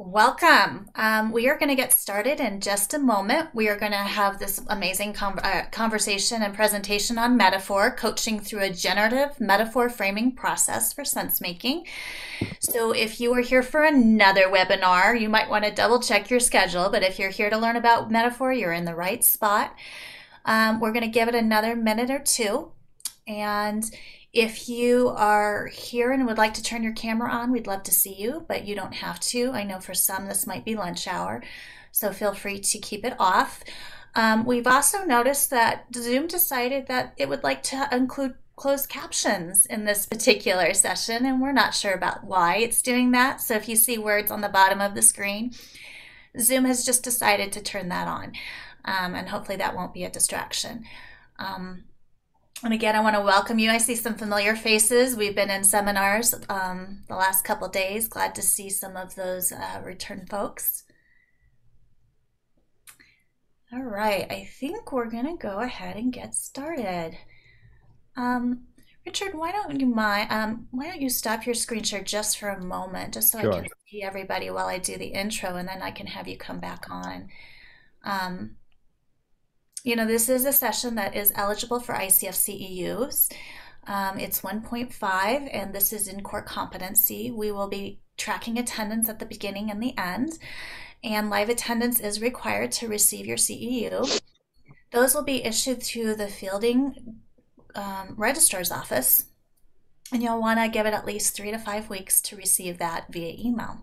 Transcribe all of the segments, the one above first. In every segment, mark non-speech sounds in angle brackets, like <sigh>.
Welcome. Um, we are going to get started in just a moment. We are going to have this amazing com- uh, conversation and presentation on metaphor, coaching through a generative metaphor framing process for sense making. So, if you are here for another webinar, you might want to double check your schedule. But if you're here to learn about metaphor, you're in the right spot. Um, we're going to give it another minute or two. And if you are here and would like to turn your camera on, we'd love to see you, but you don't have to. I know for some this might be lunch hour, so feel free to keep it off. Um, we've also noticed that Zoom decided that it would like to include closed captions in this particular session, and we're not sure about why it's doing that. So if you see words on the bottom of the screen, Zoom has just decided to turn that on, um, and hopefully that won't be a distraction. Um, and again, I want to welcome you. I see some familiar faces. We've been in seminars um, the last couple days. Glad to see some of those uh, return folks. All right, I think we're going to go ahead and get started. Um, Richard, why don't you mind? Um, why don't you stop your screen share just for a moment, just so sure. I can see everybody while I do the intro, and then I can have you come back on. Um, you know, this is a session that is eligible for ICF CEUs. Um, it's 1.5, and this is in core competency. We will be tracking attendance at the beginning and the end, and live attendance is required to receive your CEU. Those will be issued to the Fielding um, Registrar's Office, and you'll want to give it at least three to five weeks to receive that via email.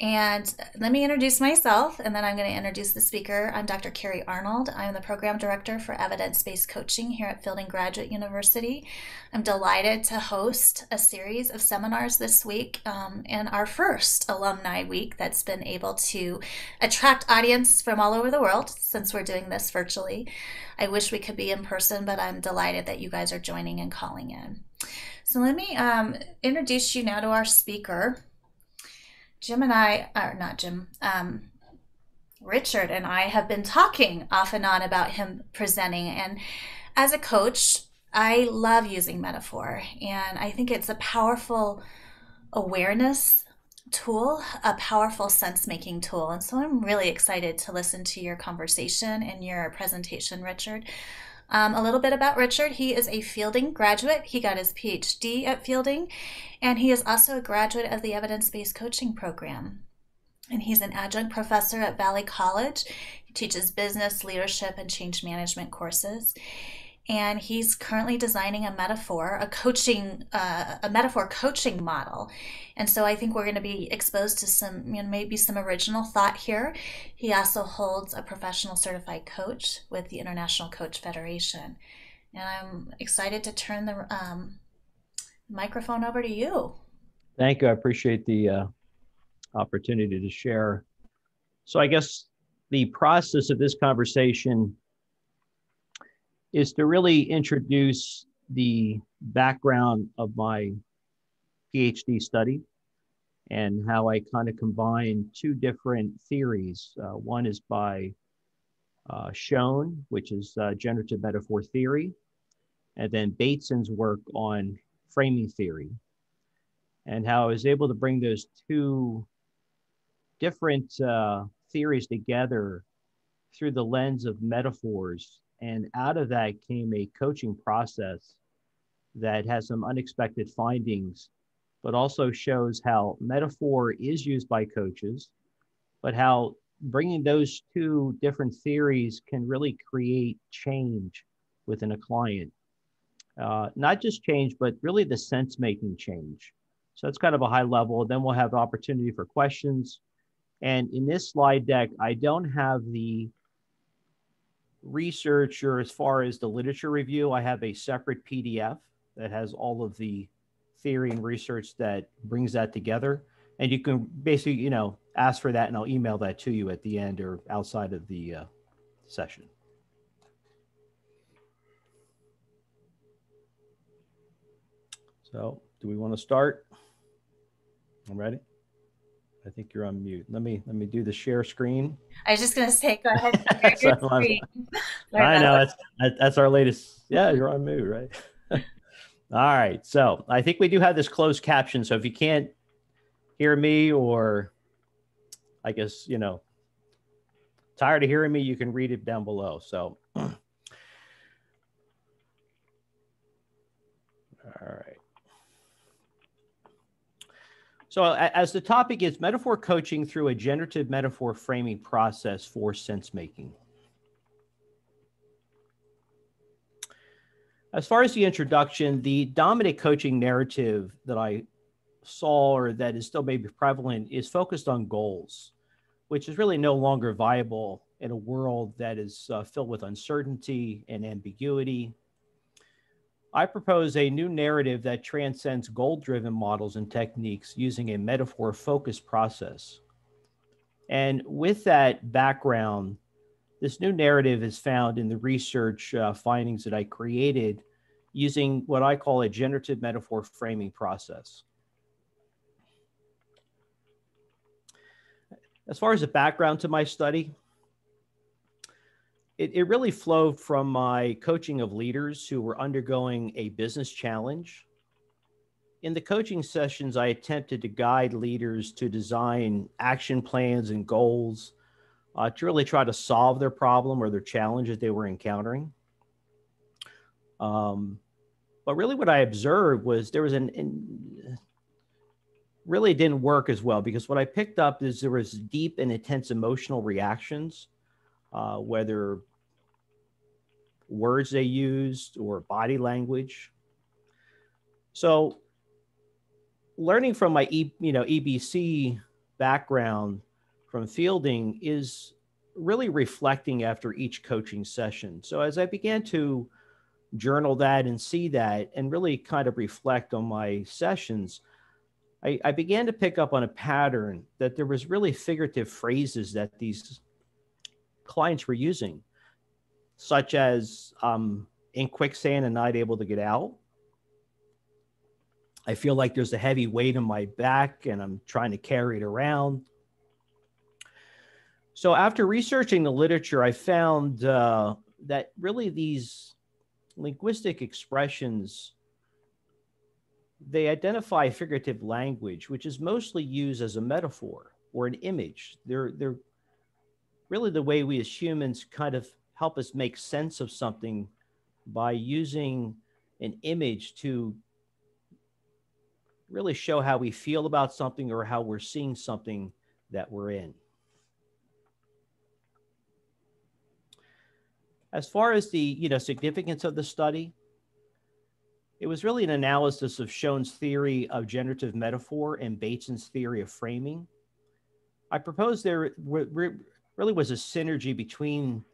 And let me introduce myself, and then I'm going to introduce the speaker. I'm Dr. Carrie Arnold. I'm the Program Director for Evidence Based Coaching here at Fielding Graduate University. I'm delighted to host a series of seminars this week um, in our first Alumni Week that's been able to attract audience from all over the world since we're doing this virtually. I wish we could be in person, but I'm delighted that you guys are joining and calling in. So let me um, introduce you now to our speaker. Jim and I, are not Jim, um, Richard and I have been talking off and on about him presenting. And as a coach, I love using metaphor, and I think it's a powerful awareness tool, a powerful sense making tool. And so I'm really excited to listen to your conversation and your presentation, Richard. Um, a little bit about Richard. He is a Fielding graduate. He got his PhD at Fielding, and he is also a graduate of the Evidence Based Coaching Program. And he's an adjunct professor at Valley College. He teaches business, leadership, and change management courses and he's currently designing a metaphor, a coaching, uh, a metaphor coaching model. And so I think we're going to be exposed to some, you know, maybe some original thought here. He also holds a professional certified coach with the International Coach Federation. And I'm excited to turn the um, microphone over to you. Thank you. I appreciate the uh, opportunity to share. So I guess the process of this conversation is to really introduce the background of my PhD study and how I kind of combine two different theories. Uh, one is by uh, Schoen, which is uh, generative metaphor theory, and then Bateson's work on framing theory, and how I was able to bring those two different uh, theories together through the lens of metaphors and out of that came a coaching process that has some unexpected findings, but also shows how metaphor is used by coaches, but how bringing those two different theories can really create change within a client. Uh, not just change, but really the sense making change. So that's kind of a high level. Then we'll have opportunity for questions. And in this slide deck, I don't have the research or as far as the literature review, I have a separate PDF that has all of the theory and research that brings that together. And you can basically, you know, ask for that and I'll email that to you at the end or outside of the uh, session. So do we want to start? I'm ready. I think you're on mute. Let me let me do the share screen. I was just gonna say, go ahead. <laughs> Share your screen. <laughs> I know that's that's our latest. Yeah, you're on mute, right? <laughs> All right. So I think we do have this closed caption. So if you can't hear me or I guess, you know, tired of hearing me, you can read it down below. So, <clears throat> So, as the topic is metaphor coaching through a generative metaphor framing process for sense making. As far as the introduction, the dominant coaching narrative that I saw or that is still maybe prevalent is focused on goals, which is really no longer viable in a world that is uh, filled with uncertainty and ambiguity I propose a new narrative that transcends goal driven models and techniques using a metaphor focused process. And with that background, this new narrative is found in the research uh, findings that I created using what I call a generative metaphor framing process. As far as the background to my study, it, it really flowed from my coaching of leaders who were undergoing a business challenge. In the coaching sessions, I attempted to guide leaders to design action plans and goals uh, to really try to solve their problem or their challenge that they were encountering. Um, but really, what I observed was there was an, an really didn't work as well because what I picked up is there was deep and intense emotional reactions, uh, whether words they used or body language. So learning from my e, you know EBC background from fielding is really reflecting after each coaching session. So as I began to journal that and see that and really kind of reflect on my sessions, I, I began to pick up on a pattern that there was really figurative phrases that these clients were using such as um, in quicksand and not able to get out. I feel like there's a heavy weight on my back and I'm trying to carry it around. So, after researching the literature, I found uh, that really these linguistic expressions they identify figurative language, which is mostly used as a metaphor or an image. They're, they're really the way we as humans kind of help us make sense of something by using an image to really show how we feel about something or how we're seeing something that we're in. As far as the you know significance of the study, it was really an analysis of Schoen's theory of generative metaphor and Bateson's theory of framing. I propose there really was a synergy between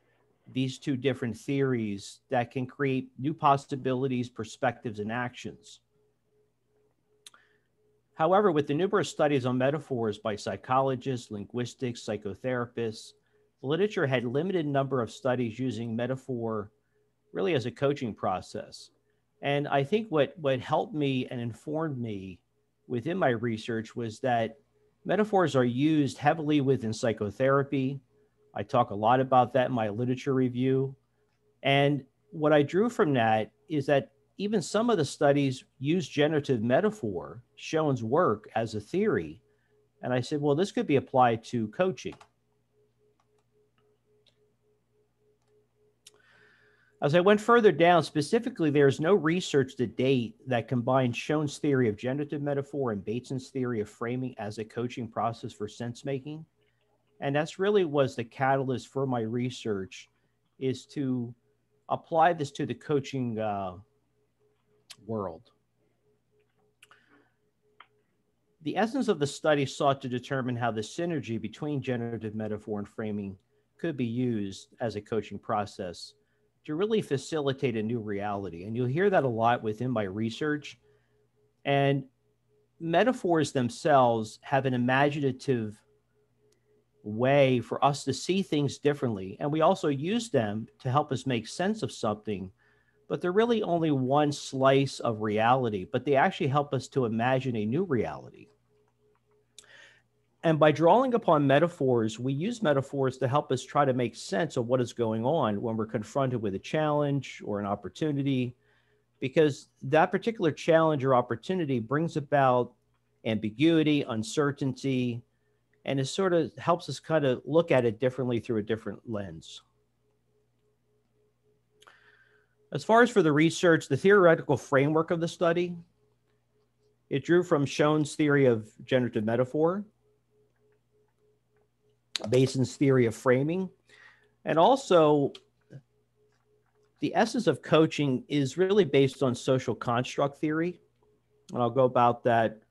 these two different theories that can create new possibilities, perspectives, and actions. However, with the numerous studies on metaphors by psychologists, linguistics, psychotherapists, the literature had limited number of studies using metaphor really as a coaching process. And I think what, what helped me and informed me within my research was that metaphors are used heavily within psychotherapy, I talk a lot about that in my literature review. And what I drew from that is that even some of the studies use generative metaphor, Schoen's work, as a theory. And I said, well, this could be applied to coaching. As I went further down, specifically, there's no research to date that combines Schoen's theory of generative metaphor and Bateson's theory of framing as a coaching process for sense making and that's really was the catalyst for my research is to apply this to the coaching uh, world. The essence of the study sought to determine how the synergy between generative metaphor and framing could be used as a coaching process to really facilitate a new reality. And you'll hear that a lot within my research. And metaphors themselves have an imaginative way for us to see things differently. And we also use them to help us make sense of something, but they're really only one slice of reality, but they actually help us to imagine a new reality. And by drawing upon metaphors, we use metaphors to help us try to make sense of what is going on when we're confronted with a challenge or an opportunity, because that particular challenge or opportunity brings about ambiguity, uncertainty, and it sort of helps us kind of look at it differently through a different lens. As far as for the research, the theoretical framework of the study, it drew from Schoen's theory of generative metaphor, Bateson's theory of framing, and also the essence of coaching is really based on social construct theory. And I'll go about that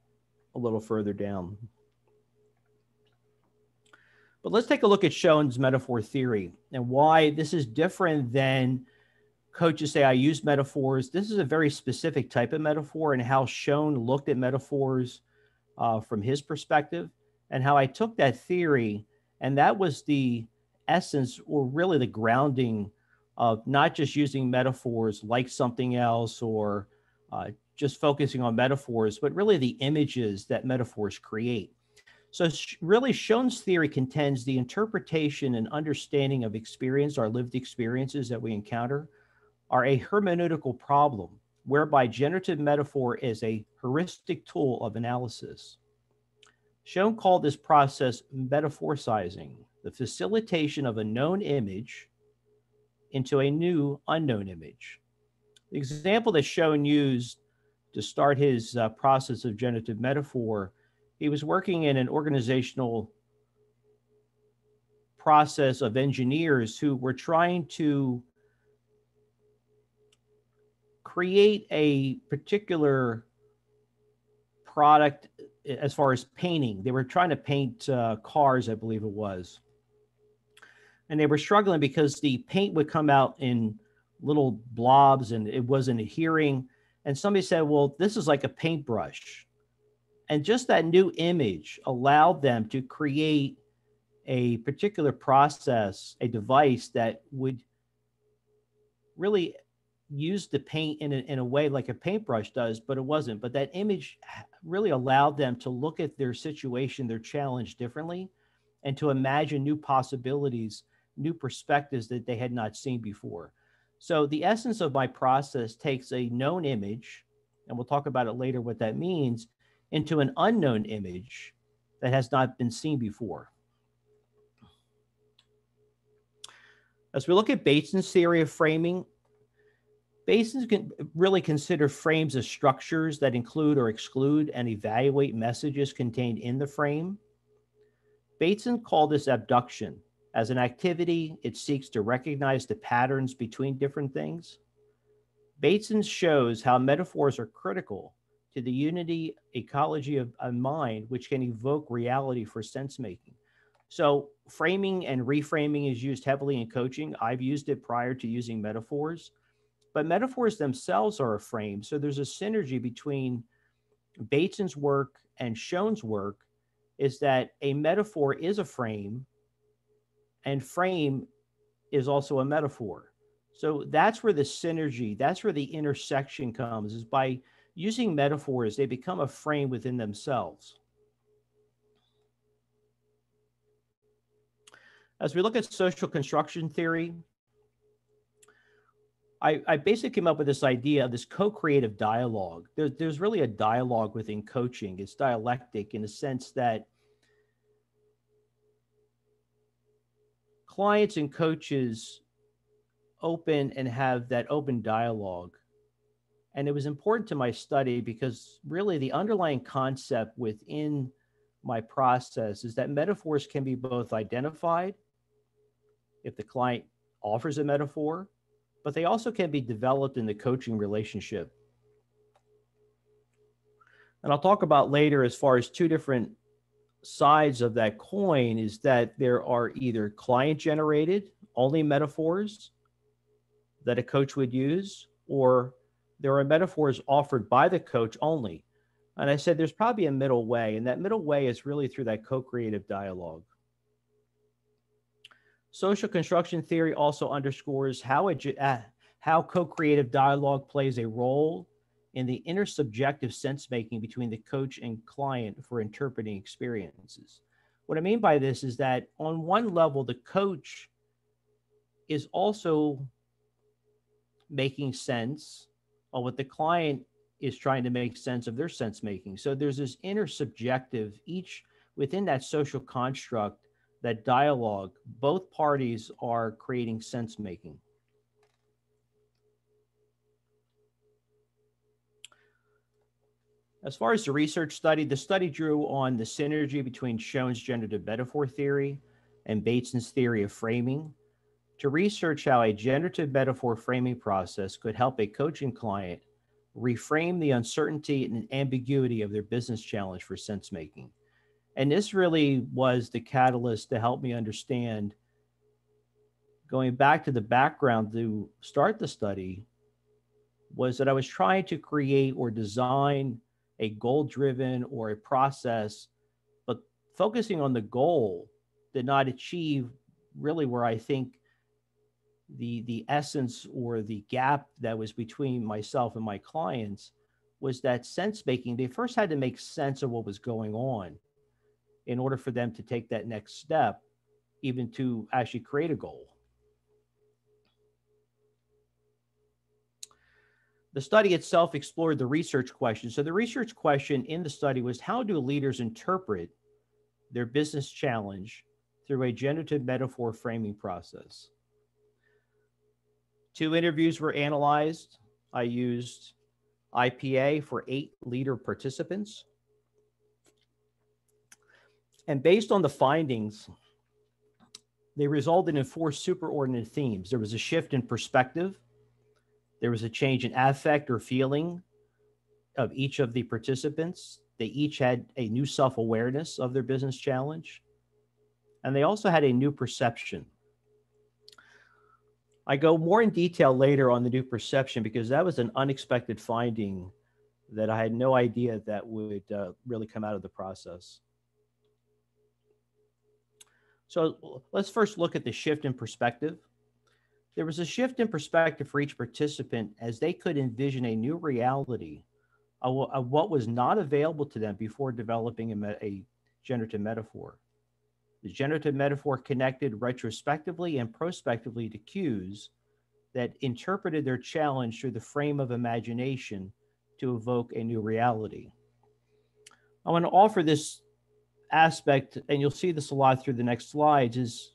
a little further down. But let's take a look at Schoen's metaphor theory and why this is different than coaches say, I use metaphors. This is a very specific type of metaphor and how Schoen looked at metaphors uh, from his perspective and how I took that theory. And that was the essence or really the grounding of not just using metaphors like something else or uh, just focusing on metaphors, but really the images that metaphors create. So, really, Schoen's theory contends the interpretation and understanding of experience, our lived experiences that we encounter, are a hermeneutical problem whereby generative metaphor is a heuristic tool of analysis. Schoen called this process metaphoricizing, the facilitation of a known image into a new unknown image. The example that Schoen used to start his uh, process of generative metaphor he was working in an organizational process of engineers who were trying to create a particular product as far as painting. They were trying to paint uh, cars, I believe it was. And they were struggling because the paint would come out in little blobs and it wasn't adhering. And somebody said, Well, this is like a paintbrush and just that new image allowed them to create a particular process, a device that would really use the paint in a, in a way like a paintbrush does, but it wasn't. But that image really allowed them to look at their situation, their challenge differently, and to imagine new possibilities, new perspectives that they had not seen before. So the essence of my process takes a known image, and we'll talk about it later what that means, into an unknown image that has not been seen before. As we look at Bateson's theory of framing, Bateson can really consider frames as structures that include or exclude and evaluate messages contained in the frame. Bateson called this abduction. As an activity, it seeks to recognize the patterns between different things. Bateson shows how metaphors are critical to the unity ecology of a mind, which can evoke reality for sense making. So, framing and reframing is used heavily in coaching. I've used it prior to using metaphors, but metaphors themselves are a frame. So, there's a synergy between Bateson's work and Schoen's work is that a metaphor is a frame and frame is also a metaphor. So that's where the synergy, that's where the intersection comes is by using metaphors, they become a frame within themselves. As we look at social construction theory, I, I basically came up with this idea of this co-creative dialogue. There, there's really a dialogue within coaching. It's dialectic in the sense that clients and coaches open and have that open dialogue and it was important to my study because really the underlying concept within my process is that metaphors can be both identified if the client offers a metaphor, but they also can be developed in the coaching relationship. And I'll talk about later as far as two different sides of that coin is that there are either client generated only metaphors that a coach would use or there are metaphors offered by the coach only. And I said there's probably a middle way, and that middle way is really through that co creative dialogue. Social construction theory also underscores how, uh, how co creative dialogue plays a role in the intersubjective sense making between the coach and client for interpreting experiences. What I mean by this is that on one level, the coach is also making sense or what the client is trying to make sense of their sense making. So there's this inner subjective, each within that social construct, that dialogue, both parties are creating sense making. As far as the research study, the study drew on the synergy between Schoen's generative metaphor theory and Bateson's theory of framing to research how a generative metaphor framing process could help a coaching client reframe the uncertainty and ambiguity of their business challenge for sense making. And this really was the catalyst to help me understand, going back to the background to start the study, was that I was trying to create or design a goal driven or a process, but focusing on the goal did not achieve really where I think the the essence or the gap that was between myself and my clients was that sense making they first had to make sense of what was going on in order for them to take that next step even to actually create a goal. The study itself explored the research question. So the research question in the study was how do leaders interpret their business challenge through a generative metaphor framing process Two interviews were analyzed. I used IPA for eight leader participants. And based on the findings, they resulted in four superordinate themes. There was a shift in perspective, there was a change in affect or feeling of each of the participants. They each had a new self awareness of their business challenge, and they also had a new perception. I go more in detail later on the new perception because that was an unexpected finding that I had no idea that would uh, really come out of the process. So let's first look at the shift in perspective. There was a shift in perspective for each participant as they could envision a new reality of, what was not available to them before developing a, a generative metaphor. The generative metaphor connected retrospectively and prospectively to cues that interpreted their challenge through the frame of imagination to evoke a new reality. I want to offer this aspect, and you'll see this a lot through the next slides, is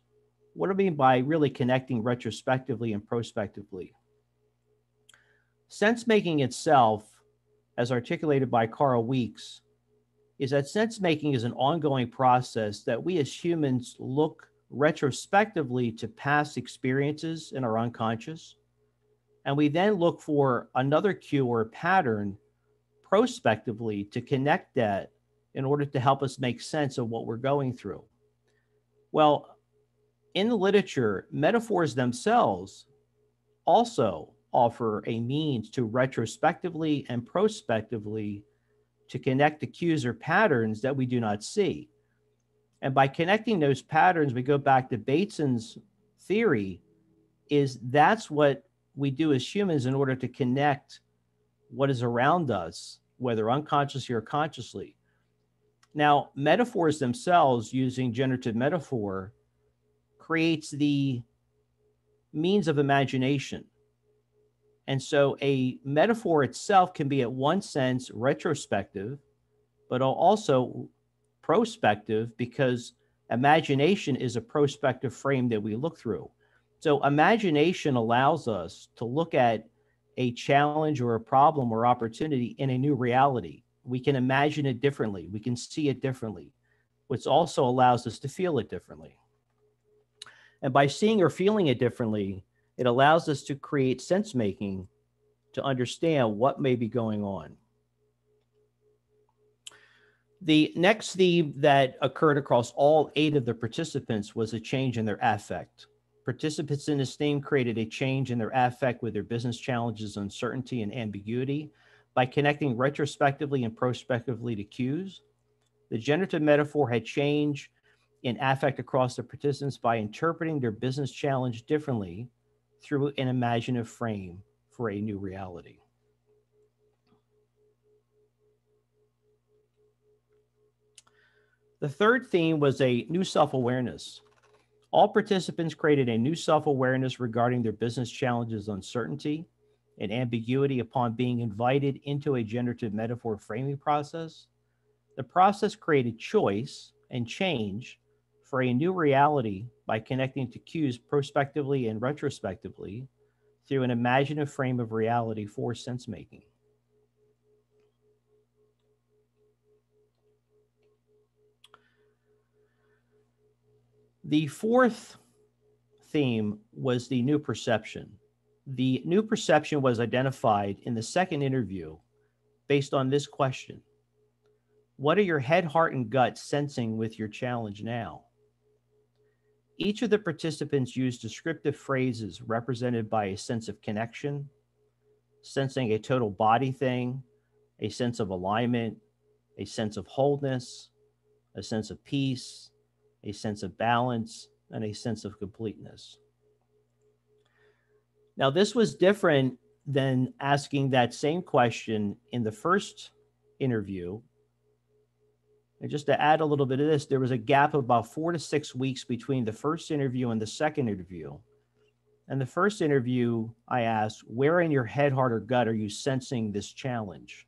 what I mean by really connecting retrospectively and prospectively. Sense making itself, as articulated by Karl Weick's, is that sense making is an ongoing process that we as humans look retrospectively to past experiences in our unconscious. And we then look for another cue or pattern prospectively to connect that in order to help us make sense of what we're going through. Well, in the literature, metaphors themselves also offer a means to retrospectively and prospectively to connect the cues or patterns that we do not see. And by connecting those patterns, we go back to Bateson's theory is that's what we do as humans in order to connect what is around us, whether unconsciously or consciously. Now, metaphors themselves, using generative metaphor, creates the means of imagination. And so a metaphor itself can be, at one sense, retrospective, but also prospective because imagination is a prospective frame that we look through. So imagination allows us to look at a challenge or a problem or opportunity in a new reality. We can imagine it differently, we can see it differently, which also allows us to feel it differently. And by seeing or feeling it differently, it allows us to create sense making to understand what may be going on. The next theme that occurred across all eight of the participants was a change in their affect. Participants in this theme created a change in their affect with their business challenges, uncertainty, and ambiguity by connecting retrospectively and prospectively to cues. The generative metaphor had change in affect across the participants by interpreting their business challenge differently through an imaginative frame for a new reality. The third theme was a new self awareness. All participants created a new self awareness regarding their business challenges, uncertainty, and ambiguity upon being invited into a generative metaphor framing process. The process created choice and change for a new reality by connecting to cues prospectively and retrospectively through an imaginative frame of reality for sense making. The fourth theme was the new perception. The new perception was identified in the second interview based on this question What are your head, heart, and gut sensing with your challenge now? Each of the participants used descriptive phrases represented by a sense of connection, sensing a total body thing, a sense of alignment, a sense of wholeness, a sense of peace, a sense of balance, and a sense of completeness. Now, this was different than asking that same question in the first interview. And just to add a little bit of this, there was a gap of about four to six weeks between the first interview and the second interview. And the first interview, I asked, Where in your head, heart, or gut are you sensing this challenge?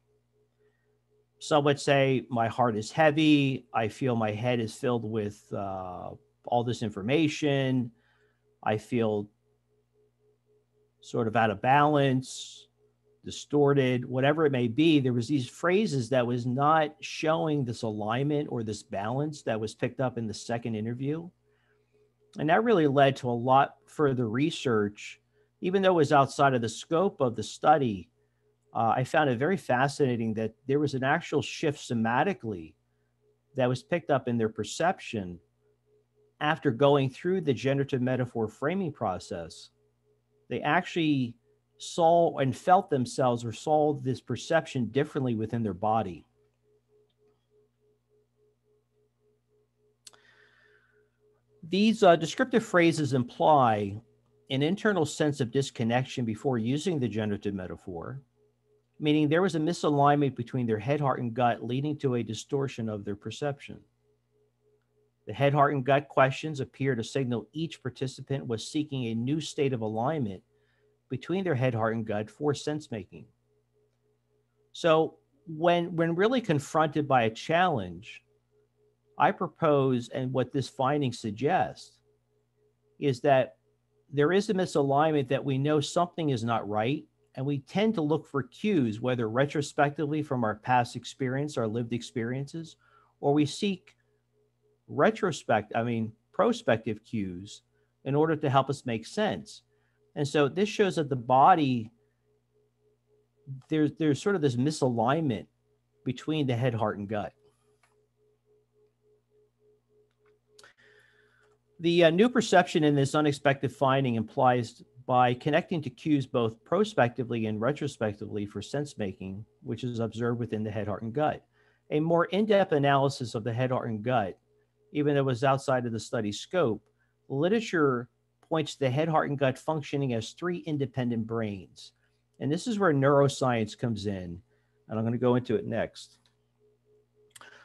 Some would say, My heart is heavy. I feel my head is filled with uh, all this information. I feel sort of out of balance, distorted, whatever it may be. There was these phrases that was not showing this alignment or this balance that was picked up in the second interview. And that really led to a lot further research, even though it was outside of the scope of the study uh, I found it very fascinating that there was an actual shift somatically that was picked up in their perception after going through the generative metaphor framing process. They actually saw and felt themselves or saw this perception differently within their body. These uh, descriptive phrases imply an internal sense of disconnection before using the generative metaphor meaning there was a misalignment between their head, heart, and gut, leading to a distortion of their perception. The head, heart, and gut questions appear to signal each participant was seeking a new state of alignment between their head, heart, and gut for sense making. So, when, when really confronted by a challenge, I propose, and what this finding suggests, is that there is a misalignment that we know something is not right and we tend to look for cues, whether retrospectively from our past experience, our lived experiences, or we seek retrospect, I mean, prospective cues in order to help us make sense. And so this shows that the body, there's, there's sort of this misalignment between the head, heart, and gut. The uh, new perception in this unexpected finding implies by connecting to cues both prospectively and retrospectively for sense making, which is observed within the head, heart, and gut. A more in depth analysis of the head, heart, and gut, even though it was outside of the study scope, literature points to the head, heart, and gut functioning as three independent brains. And this is where neuroscience comes in. And I'm going to go into it next.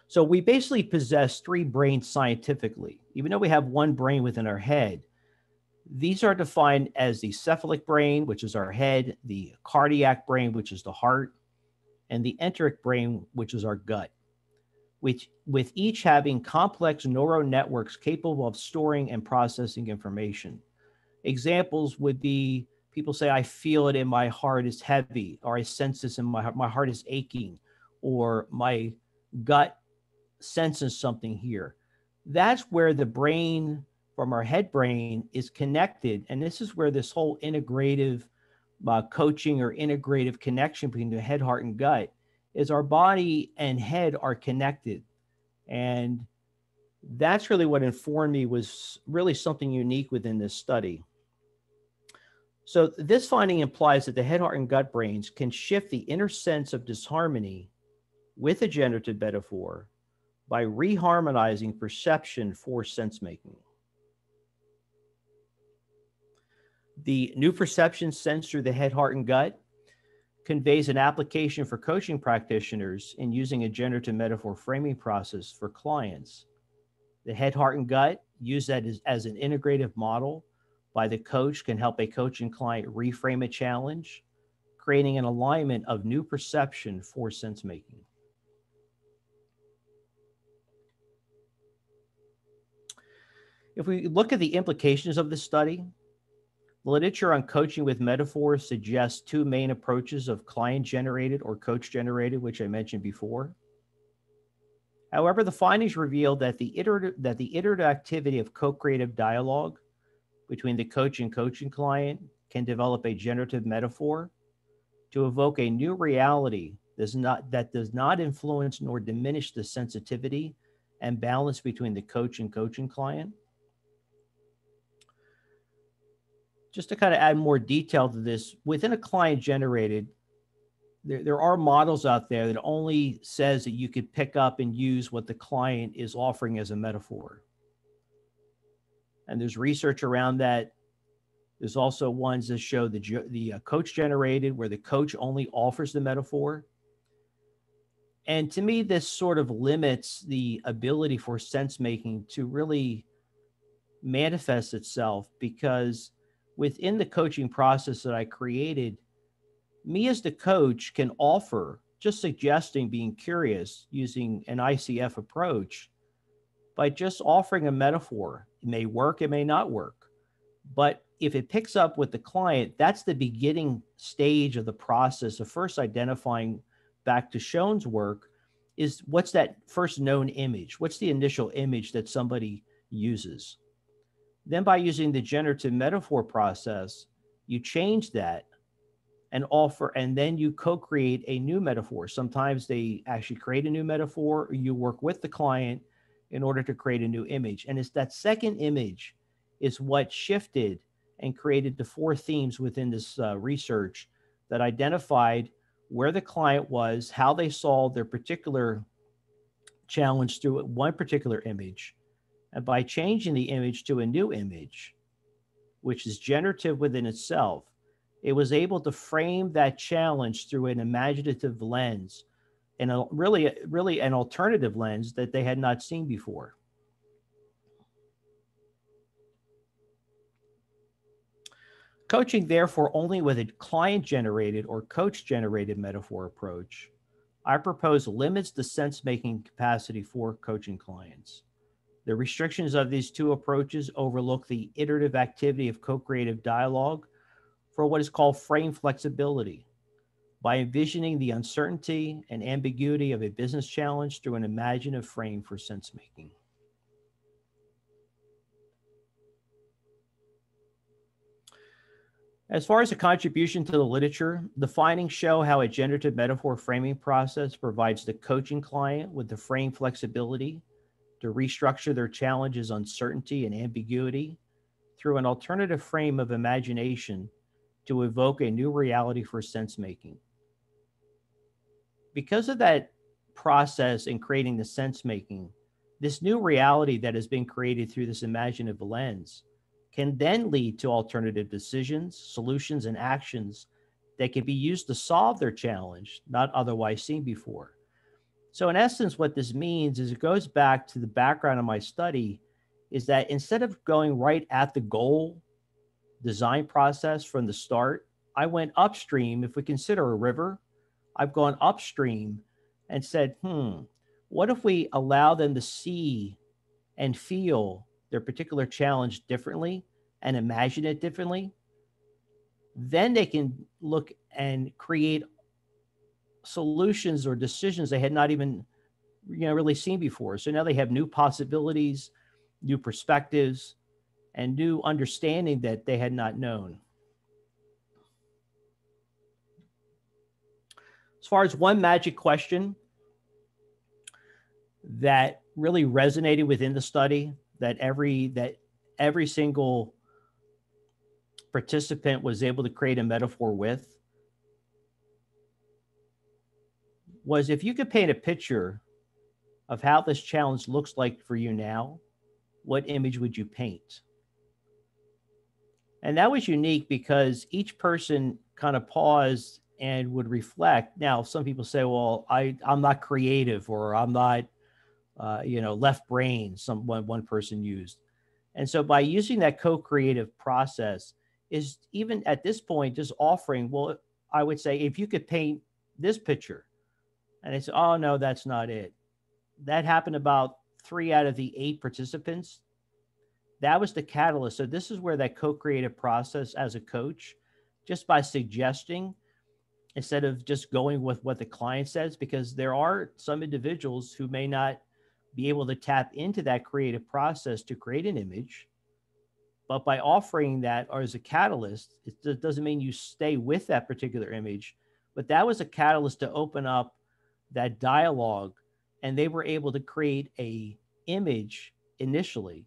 So we basically possess three brains scientifically. Even though we have one brain within our head, these are defined as the cephalic brain, which is our head, the cardiac brain, which is the heart, and the enteric brain, which is our gut, which with each having complex neural networks capable of storing and processing information. Examples would be people say, I feel it in my heart is heavy, or I sense this in my heart, my heart is aching, or my gut senses something here. That's where the brain from our head brain is connected. And this is where this whole integrative uh, coaching or integrative connection between the head, heart, and gut is our body and head are connected. And that's really what informed me was really something unique within this study. So this finding implies that the head, heart, and gut brains can shift the inner sense of disharmony with a generative metaphor by reharmonizing perception for sense making. The new perception sensed through the head, heart, and gut conveys an application for coaching practitioners in using a generative metaphor framing process for clients. The head, heart, and gut use that as, as an integrative model by the coach can help a coach and client reframe a challenge, creating an alignment of new perception for sense making. If we look at the implications of this study, the literature on coaching with metaphors suggests two main approaches of client generated or coach generated, which I mentioned before. However, the findings revealed that the iterative, that the iterative activity of co-creative dialogue between the coach and coaching client can develop a generative metaphor to evoke a new reality does not, that does not influence nor diminish the sensitivity and balance between the coach and coaching client. Just to kind of add more detail to this, within a client generated, there, there are models out there that only says that you could pick up and use what the client is offering as a metaphor. And there's research around that there's also ones that show the, the uh, coach generated where the coach only offers the metaphor. And to me, this sort of limits the ability for sense making to really manifest itself because within the coaching process that I created, me as the coach can offer just suggesting being curious using an ICF approach by just offering a metaphor. It may work, it may not work. But if it picks up with the client, that's the beginning stage of the process of first identifying back to Schoen's work is what's that first known image? What's the initial image that somebody uses? Then by using the generative metaphor process, you change that and offer, and then you co-create a new metaphor. Sometimes they actually create a new metaphor, or you work with the client in order to create a new image. And it's that second image is what shifted and created the four themes within this uh, research that identified where the client was, how they solved their particular challenge through one particular image. And by changing the image to a new image, which is generative within itself, it was able to frame that challenge through an imaginative lens and a really, really an alternative lens that they had not seen before. Coaching, therefore, only with a client generated or coach generated metaphor approach, I propose limits the sense making capacity for coaching clients. The restrictions of these two approaches overlook the iterative activity of co creative dialogue for what is called frame flexibility by envisioning the uncertainty and ambiguity of a business challenge through an imaginative frame for sense making. As far as a contribution to the literature, the findings show how a generative metaphor framing process provides the coaching client with the frame flexibility to restructure their challenges, uncertainty, and ambiguity through an alternative frame of imagination to evoke a new reality for sense making. Because of that process in creating the sense making, this new reality that has been created through this imaginative lens can then lead to alternative decisions, solutions, and actions that can be used to solve their challenge not otherwise seen before. So, in essence, what this means is it goes back to the background of my study is that instead of going right at the goal design process from the start, I went upstream. If we consider a river, I've gone upstream and said, hmm, what if we allow them to see and feel their particular challenge differently and imagine it differently, then they can look and create solutions or decisions they had not even you know really seen before. So now they have new possibilities, new perspectives, and new understanding that they had not known. As far as one magic question that really resonated within the study that every that every single participant was able to create a metaphor with was if you could paint a picture of how this challenge looks like for you now, what image would you paint? And that was unique because each person kind of paused and would reflect. Now, some people say, well, I, I'm not creative or I'm not uh, you know, left brain, some one, one person used. And so by using that co-creative process is even at this point just offering, well, I would say if you could paint this picture and it's, oh no, that's not it. That happened about three out of the eight participants. that was the catalyst. So this is where that co-creative process as a coach, just by suggesting instead of just going with what the client says, because there are some individuals who may not be able to tap into that creative process to create an image. But by offering that or as a catalyst, it doesn't mean you stay with that particular image, but that was a catalyst to open up that dialogue and they were able to create a image initially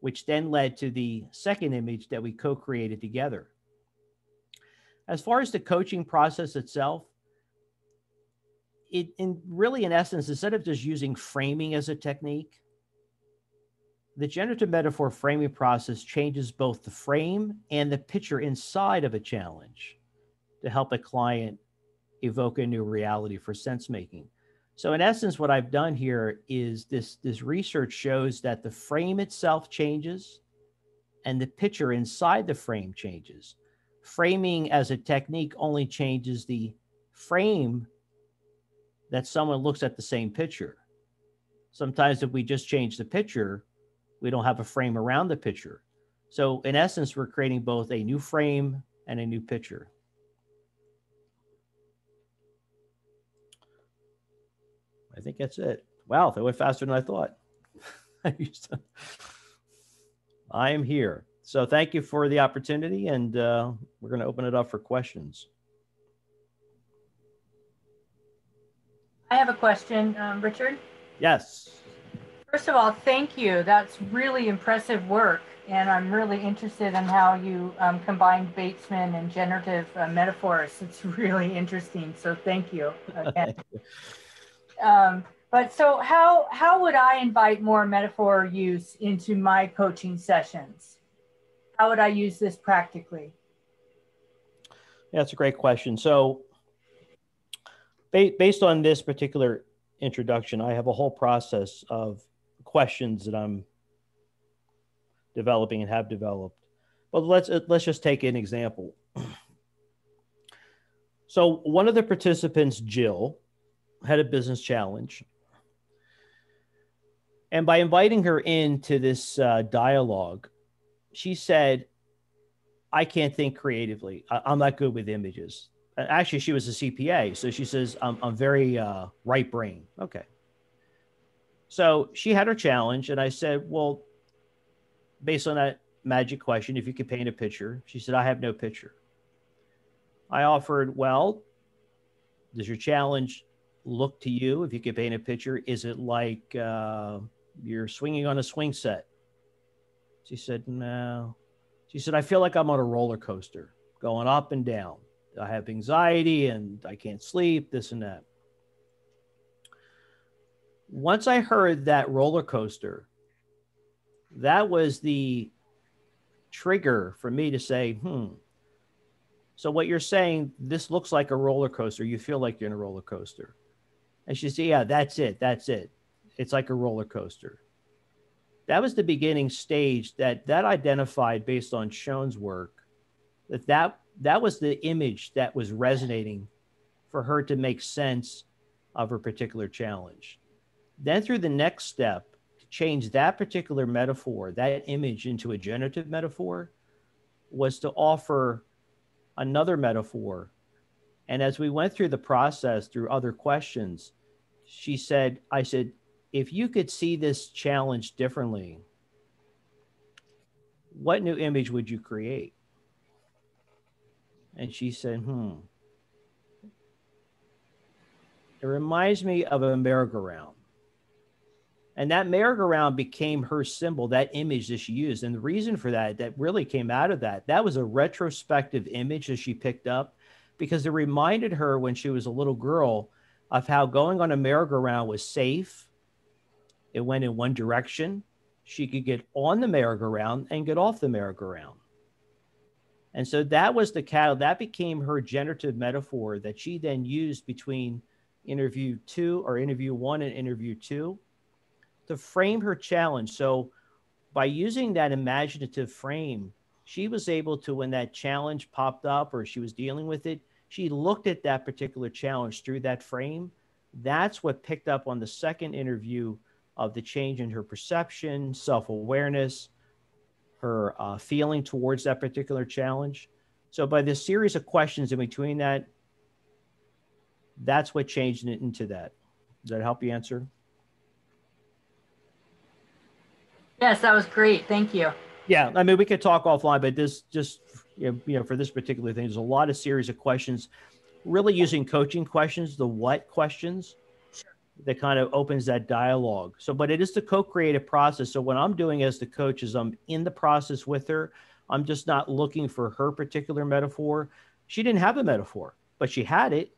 which then led to the second image that we co-created together as far as the coaching process itself it in really in essence instead of just using framing as a technique the generative metaphor framing process changes both the frame and the picture inside of a challenge to help a client evoke a new reality for sense making. So in essence, what I've done here is this, this research shows that the frame itself changes and the picture inside the frame changes. Framing as a technique only changes the frame that someone looks at the same picture. Sometimes if we just change the picture, we don't have a frame around the picture. So in essence, we're creating both a new frame and a new picture. I think that's it. Wow, that went faster than I thought. <laughs> I am here. So thank you for the opportunity, and uh, we're going to open it up for questions. I have a question, um, Richard. Yes. First of all, thank you. That's really impressive work, and I'm really interested in how you um, combine Bateson and generative uh, metaphors. It's really interesting. So thank you again. <laughs> Um, but so how how would I invite more metaphor use into my coaching sessions? How would I use this practically? Yeah, that's a great question. So ba- based on this particular introduction, I have a whole process of questions that I'm developing and have developed. But let's let's just take an example. <clears throat> So one of the participants, Jill, had a business challenge. And by inviting her into this uh, dialogue, she said, I can't think creatively. I- am not good with images. Actually, she was a CPA. So she says, I'm, I'm very uh, right brain. Okay. So she had her challenge. And I said, Well, based on that magic question, if you could paint a picture, she said, I have no picture. I offered, Well, does your challenge look to you if you could paint a picture? Is it like uh, you're swinging on a swing set? She said, No. She said, I feel like I'm on a roller coaster going up and down. I have anxiety and I can't sleep, this and that. Once I heard that roller coaster, that was the trigger for me to say, hmm. So, what you're saying, this looks like a roller coaster. You feel like you're in a roller coaster. And she said, Yeah, that's it. That's it. It's like a roller coaster. That was the beginning stage that that identified based on Schoen's work that that, that was the image that was resonating for her to make sense of her particular challenge. Then through the next step, to change that particular metaphor, that image into a generative metaphor, was to offer another metaphor. And as we went through the process through other questions, she said, I said, if you could see this challenge differently, what new image would you create? And she said, hmm. It reminds me of a merry-go-round. And that merry-go-round became her symbol, that image that she used. And the reason for that, that really came out of that, that was a retrospective image that she picked up because it reminded her when she was a little girl of how going on a merry-go-round was safe. It went in one direction. She could get on the merry-go-round and get off the merry-go-round. And so that was the cattle. That became her generative metaphor that she then used between interview two or interview one and interview two to frame her challenge. So by using that imaginative frame, she was able to, when that challenge popped up or she was dealing with it, she looked at that particular challenge through that frame. That's what picked up on the second interview of the change in her perception, self awareness, her uh, feeling towards that particular challenge. So by this series of questions in between that, that's what changed it into that. Does that help you answer? Yes, that was great. Thank you. Yeah, I mean, we could talk offline, but this just you know, for this particular thing, there's a lot of series of questions, really using coaching questions, the what questions. That kind of opens that dialogue. So, but it is the co-creative process. So, what I'm doing as the coach is I'm in the process with her. I'm just not looking for her particular metaphor. She didn't have a metaphor, but she had it.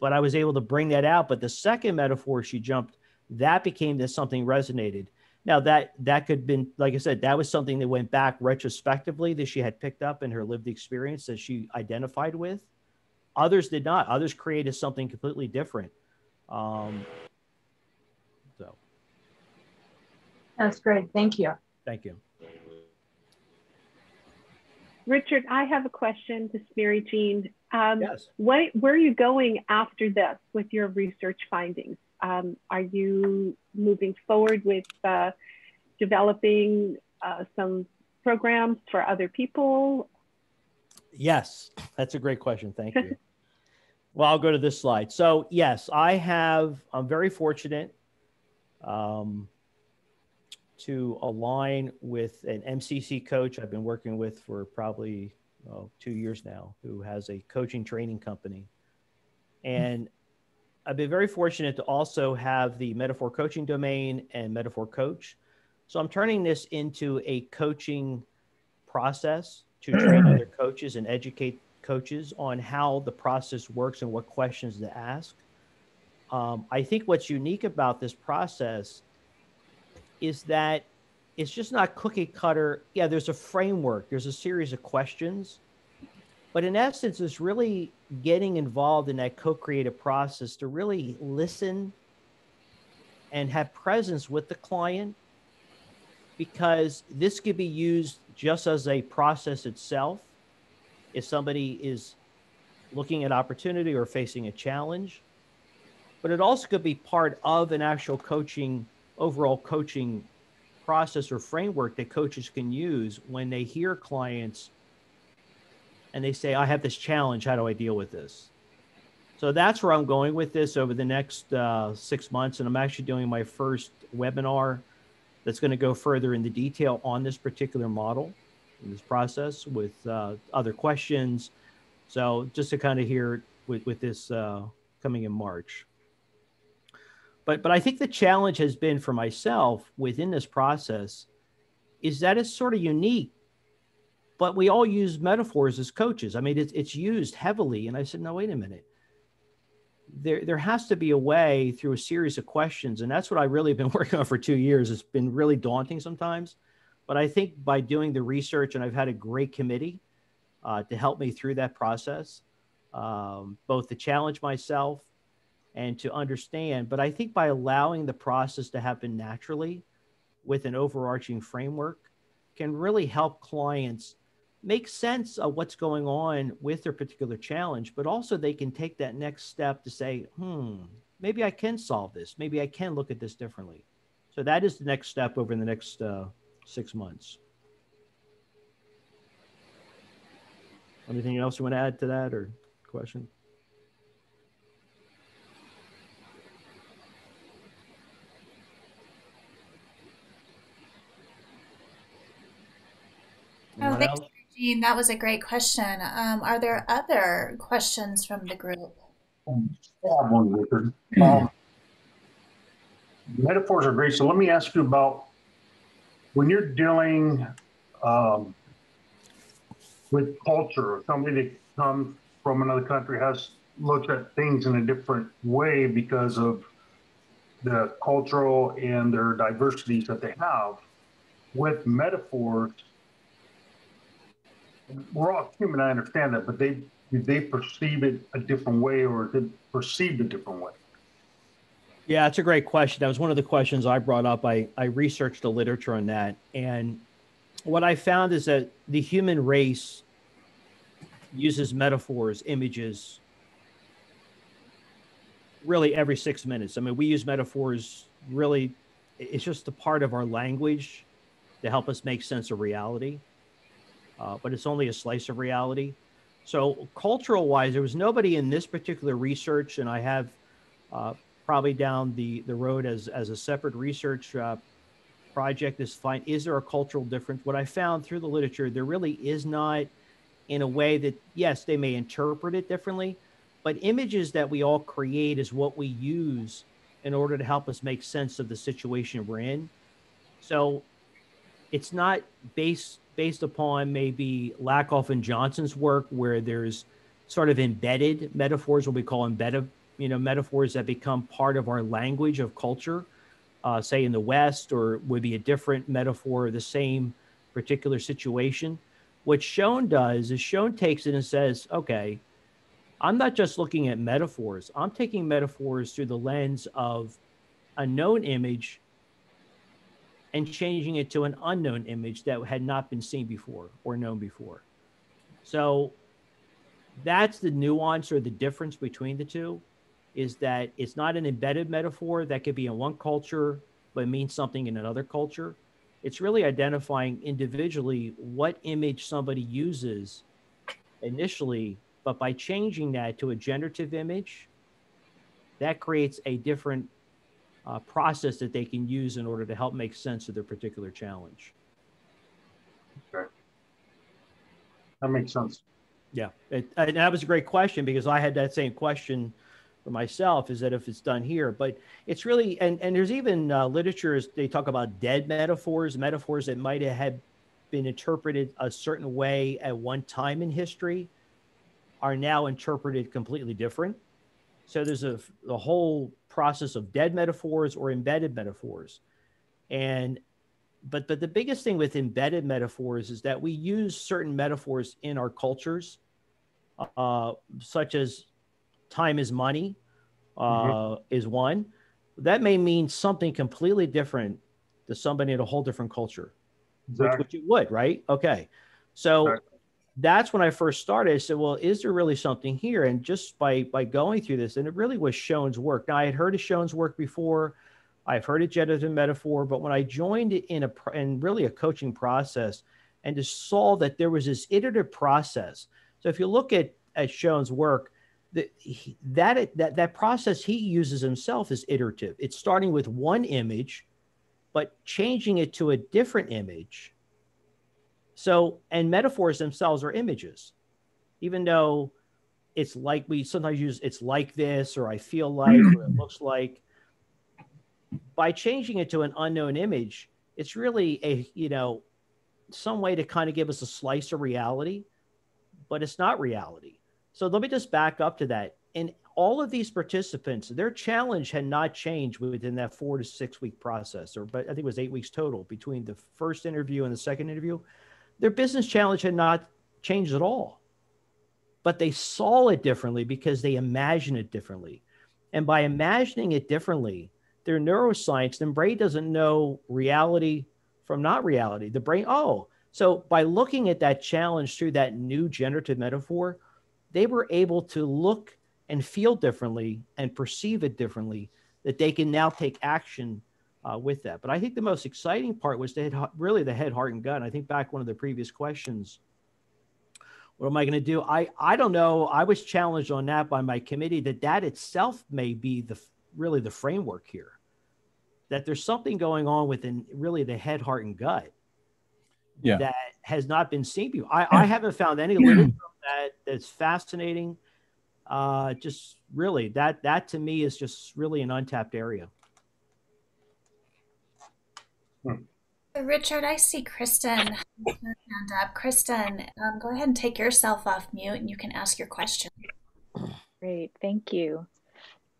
But I was able to bring that out. But the second metaphor she jumped, that became that something resonated. Now that that could have been, like I said, that was something that went back retrospectively that she had picked up in her lived experience that she identified with. Others did not. Others created something completely different. Um, so. That's great. Thank you. Thank you. Richard, I have a question to Mary Jean. Um, yes. What, where are you going after this with your research findings? Um, are you moving forward with uh, developing uh, some programs for other people? Yes, that's a great question. Thank you. Well, I'll go to this slide. So, yes, I have, I'm very fortunate um, to align with an MCC coach I've been working with for probably oh, two years now, who has a coaching training company. And I've been very fortunate to also have the Metaphor coaching domain and Metaphor coach. So I'm turning this into a coaching process to train <clears throat> other coaches and educate coaches on how the process works and what questions to ask. Um, I think what's unique about this process is that it's just not cookie cutter. Yeah, there's a framework, there's a series of questions, but in essence, it's really getting involved in that co creative process to really listen and have presence with the client because this could be used just as a process itself. If somebody is looking at opportunity or facing a challenge, but it also could be part of an actual coaching, overall coaching process or framework that coaches can use when they hear clients and they say, I have this challenge. How do I deal with this? So that's where I'm going with this over the next uh, six months. And I'm actually doing my first webinar that's going to go further into detail on this particular model, in this process with uh, other questions. So just to kind of hear with, with this uh, coming in March. But, but I think the challenge has been for myself within this process is that it's sort of unique but we all use metaphors as coaches. I mean, it's, it's used heavily. And I said, no, wait a minute. There, there has to be a way through a series of questions. And that's what I really have been <laughs> working on for two years. It's been really daunting sometimes. But I think by doing the research, and I've had a great committee uh, to help me through that process, um, both to challenge myself and to understand. But I think by allowing the process to happen naturally with an overarching framework can really help clients make sense of what's going on with their particular challenge, but also they can take that next step to say, hmm, maybe I can solve this. Maybe I can look at this differently. So that is the next step over the next uh, six months. Anything else you want to add to that or question? Oh, thanks, Jean. That was a great question. Um, are there other questions from the group? Um, I have one, Richard. Um, metaphors are great. So let me ask you about when you're dealing um, with culture, somebody that comes from another country has looked at things in a different way because of the cultural and their diversities that they have. With metaphors, we're all human. I understand that, but they they perceive it a different way, or did perceived a different way. Yeah, that's a great question. That was one of the questions I brought up. I, I researched the literature on that. And what I found is that the human race uses metaphors, images, really every six minutes. I mean, we use metaphors really, it's just a part of our language to help us make sense of reality, uh, but it's only a slice of reality. So, cultural wise, there was nobody in this particular research, and I have uh, probably down the, the road as, as a separate research uh, project is fine. Is there a cultural difference? What I found through the literature, there really is not in a way that, yes, they may interpret it differently, but images that we all create is what we use in order to help us make sense of the situation we're in. So it's not based based upon maybe Lakoff and Johnson's work, where there's sort of embedded metaphors, what we call embedded, you know, metaphors that become part of our language of culture, uh, say in the West, or would be a different metaphor the same particular situation. What Schoen does is Schoen takes it and says, okay, I'm not just looking at metaphors, I'm taking metaphors through the lens of a known image and changing it to an unknown image that had not been seen before or known before. So that's the nuance or the difference between the two is that it's not an embedded metaphor that could be in one culture but means something in another culture. It's really identifying individually what image somebody uses initially, but by changing that to a generative image, that creates a different uh, process that they can use in order to help make sense of their particular challenge. Okay. That makes sense. Yeah, it, and that was a great question because I had that same question for myself. Is that if it's done here, but it's really and and there's even uh, literature they talk about dead metaphors, metaphors that might have been interpreted a certain way at one time in history, are now interpreted completely different. So there's a, a whole process of dead metaphors or embedded metaphors. And but but the biggest thing with embedded metaphors is that we use certain metaphors in our cultures, uh, such as time is money, uh, mm-hmm. is one. That may mean something completely different to somebody in a whole different culture, exactly. which, which it would, right? Okay, so. Exactly that's when I first started. I said, well, is there really something here? And just by by going through this, and it really was Schoen's work. Now I had heard of Schoen's work before. I've heard of generative metaphor, but when I joined in a in really a coaching process and just saw that there was this iterative process. So if you look at at Schoen's work, that that that that process he uses himself is iterative. It's starting with one image, but changing it to a different image so, and metaphors themselves are images, even though it's like we sometimes use it's like this, or I feel like, or it <clears throat> looks like. By changing it to an unknown image, it's really a, you know, some way to kind of give us a slice of reality, but it's not reality. So let me just back up to that. And all of these participants, their challenge had not changed within that four to six week process, or but I think it was eight weeks total between the first interview and the second interview. Their business challenge had not changed at all, but they saw it differently because they imagined it differently. And by imagining it differently, their neuroscience, the brain doesn't know reality from not reality. The brain, oh, so by looking at that challenge through that new generative metaphor, they were able to look and feel differently and perceive it differently, that they can now take action uh, with that. But I think the most exciting part was the really the head, heart, and gut. I think back one of the previous questions. What am I going to do? I I don't know. I was challenged on that by my committee that that itself may be the really the framework here. That there's something going on within really the head, heart, and gut. Yeah. That has not been seen before. I, <clears throat> I haven't found any literature that that's fascinating. Uh, just really that that to me is just really an untapped area. Richard, I see Kristen hand up. Kristen, um, go ahead and take yourself off mute and you can ask your question. Great, thank you.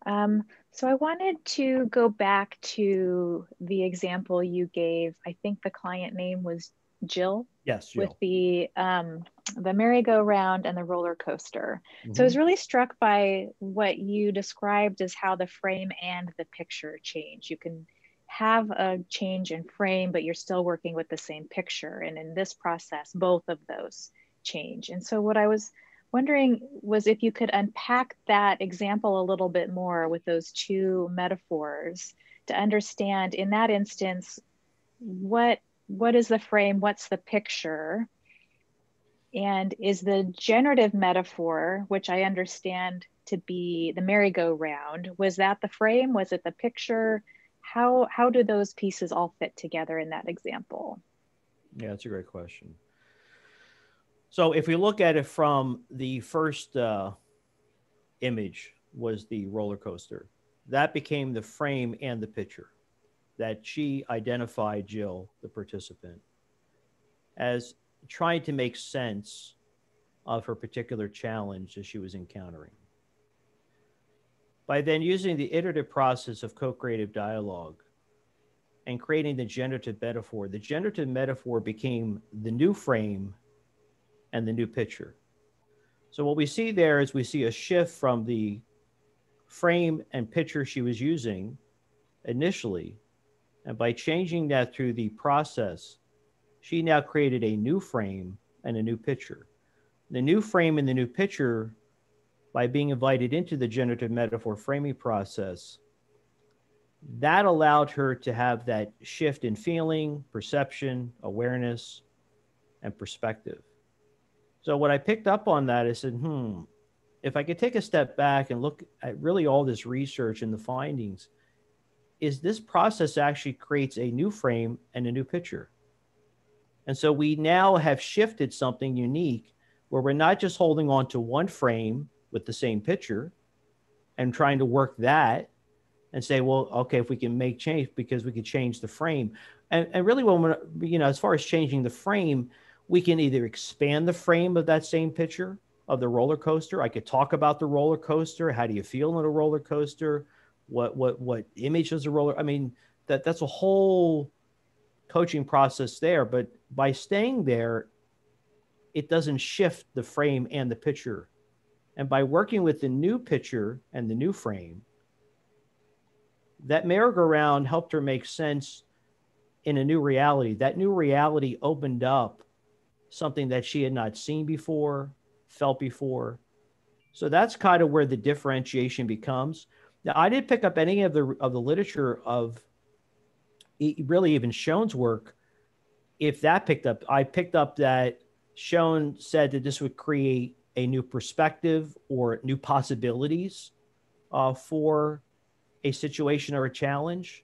Um, so I wanted to go back to the example you gave. I think the client name was Jill. Yes, Jill. With the um, the merry-go-round and the roller coaster. Mm-hmm. So I was mm-hmm. really struck by what you described as how the frame and the picture change. You can have a change in frame, but you're still working with the same picture. And in this process, both of those change. And so, what I was wondering was if you could unpack that example a little bit more with those two metaphors to understand in that instance what what is the frame? What's the picture? And is the generative metaphor, which I understand to be the merry-go-round, was that the frame? Was it the picture? How, how do those pieces all fit together in that example? Yeah, that's a great question. So if we look at it from the first uh, image was the roller coaster, that became the frame and the picture that she identified Jill, the participant, as trying to make sense of her particular challenge that she was encountering. By then using the iterative process of co creative dialogue and creating the generative metaphor, the generative metaphor became the new frame and the new picture. So, what we see there is we see a shift from the frame and picture she was using initially. And by changing that through the process, she now created a new frame and a new picture. The new frame and the new picture, by being invited into the generative metaphor framing process, that allowed her to have that shift in feeling, perception, awareness, and perspective. So, what I picked up on that, I said, hmm, if I could take a step back and look at really all this research and the findings, is this process actually creates a new frame and a new picture. And so we now have shifted something unique where we're not just holding on to one frame with the same picture and trying to work that and say, well, okay, if we can make change because we could change the frame. And, and really, when we're, you know, as far as changing the frame, we can either expand the frame of that same picture of the roller coaster. I could talk about the roller coaster. How do you feel in a roller coaster? What what what image is a roller? I mean, that that's a whole coaching process there. But by staying there, it doesn't shift the frame and the picture. And by working with the new picture and the new frame, that merry-go-round helped her make sense in a new reality. That new reality opened up something that she had not seen before, felt before. So that's kind of where the differentiation becomes. Now, I didn't pick up any of the of the literature of really even Schoen's work. If that picked up, I picked up that Schoen said that this would create a new perspective or new possibilities uh, for a situation or a challenge,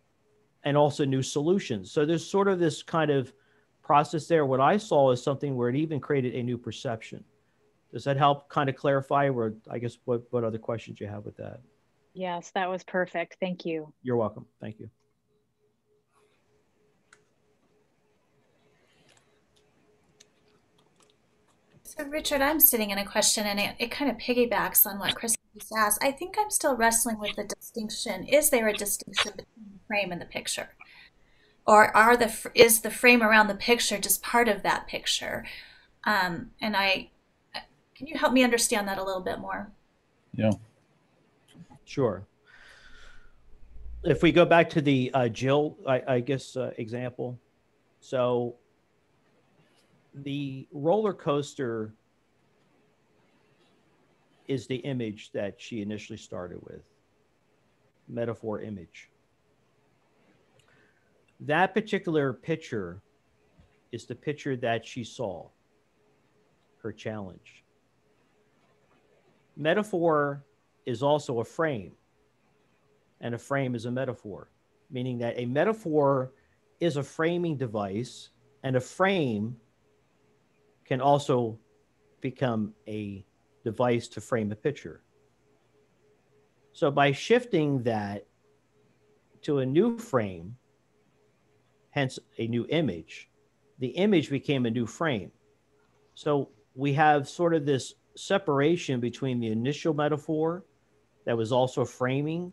and also new solutions. So there's sort of this kind of process there. What I saw is something where it even created a new perception. Does that help kind of clarify or I guess what, what other questions you have with that? Yes, that was perfect. Thank you. You're welcome. Thank you. So, Richard, I'm sitting in a question and it, it kind of piggybacks on what Chris just asked. I think I'm still wrestling with the distinction. Is there a distinction between the frame and the picture? or are the is the frame around the picture just part of that picture um, and i can you help me understand that a little bit more yeah sure if we go back to the uh, jill i, I guess uh, example so the roller coaster is the image that she initially started with metaphor image that particular picture is the picture that she saw, her challenge. Metaphor is also a frame, and a frame is a metaphor, meaning that a metaphor is a framing device, and a frame can also become a device to frame a picture. So by shifting that to a new frame, hence a new image. The image became a new frame. So we have sort of this separation between the initial metaphor that was also framing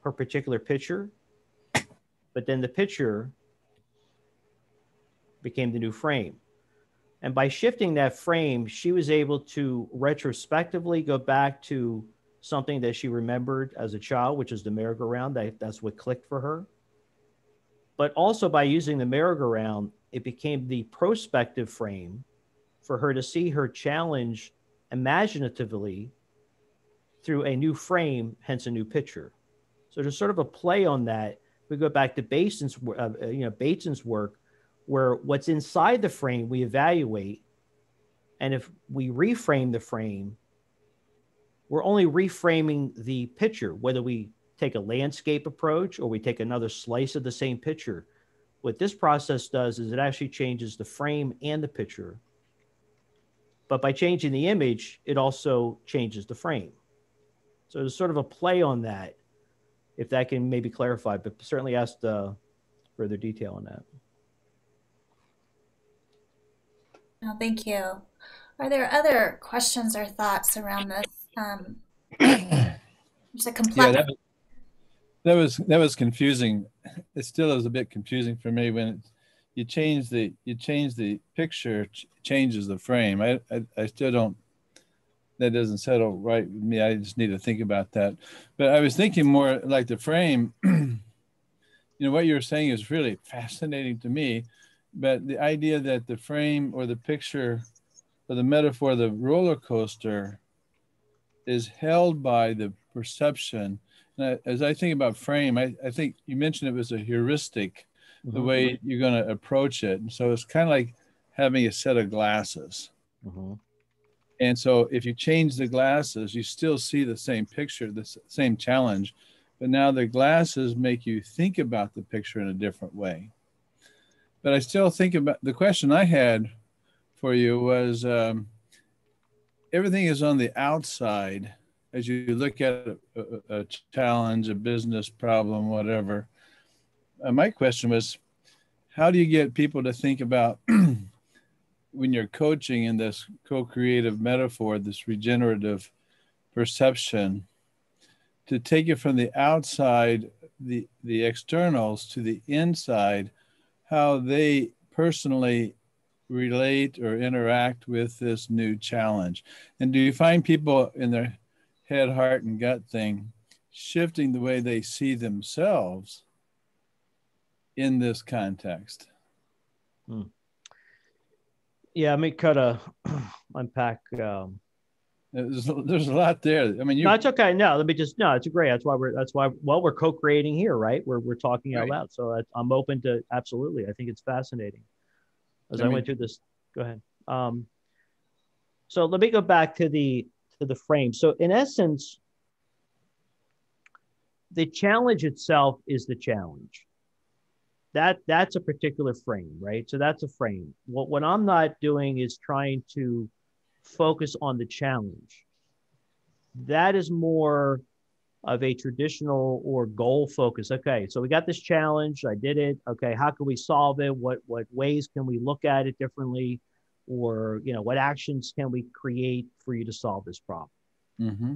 her particular picture, but then the picture became the new frame. And by shifting that frame, she was able to retrospectively go back to something that she remembered as a child, which is the merry-go-round. That, that's what clicked for her. But also by using the merry-go-round, it became the prospective frame for her to see her challenge imaginatively through a new frame, hence a new picture. So there's sort of a play on that. We go back to Bateson's, uh, you know, Bateson's work, where what's inside the frame we evaluate. And if we reframe the frame, we're only reframing the picture, whether we take a landscape approach or we take another slice of the same picture. What this process does is it actually changes the frame and the picture. But by changing the image, it also changes the frame. So there's sort of a play on that, if that can maybe clarify, but certainly ask uh, further detail on that. Oh, thank you. Are there other questions or thoughts around this? Um, <coughs> it's a complex. Yeah, that was, that was that was confusing. It still is a bit confusing for me when it, you change the you change the picture ch changes the frame. I, I I still don't. That doesn't settle right with me. I just need to think about that. But I was thinking more like the frame. <clears throat> you know what you're saying is really fascinating to me but the idea that the frame or the picture or the metaphor, the roller coaster, is held by the perception. And I, as I think about frame, I, I, think you mentioned it was a heuristic, mm-hmm. the way you're going to approach it. And so it's kind of like having a set of glasses. Mm-hmm. And so if you change the glasses, you still see the same picture, the same challenge, but now the glasses make you think about the picture in a different way but I still think about the question I had for you was um, everything is on the outside as you look at a, a, a challenge, a business problem, whatever. Uh, my question was, how do you get people to think about <clears throat> when you're coaching in this co-creative metaphor, this regenerative perception, to take it from the outside, the the externals to the inside how they personally relate or interact with this new challenge? And do you find people in their head, heart, and gut thing shifting the way they see themselves in this context? Hmm. Yeah, let me kind of <clears throat> unpack. Um, there's, there's a lot there. I mean, you. No, it's okay. No, let me just. No, it's great. That's why we're. That's why. Well, we're co-creating here, right? We're we're talking right. out loud. So I, am open to absolutely. I think it's fascinating. As I, I mean, went through this, go ahead. Um, so let me go back to the to the frame. So in essence, the challenge itself is the challenge. That that's a particular frame, right? So that's a frame. What what I'm not doing is trying to focus on the challenge. That is more of a traditional or goal focus. Okay, so we got this challenge. I did it. Okay, how can we solve it? What what ways can we look at it differently? Or you know, what actions can we create for you to solve this problem? Mm-hmm.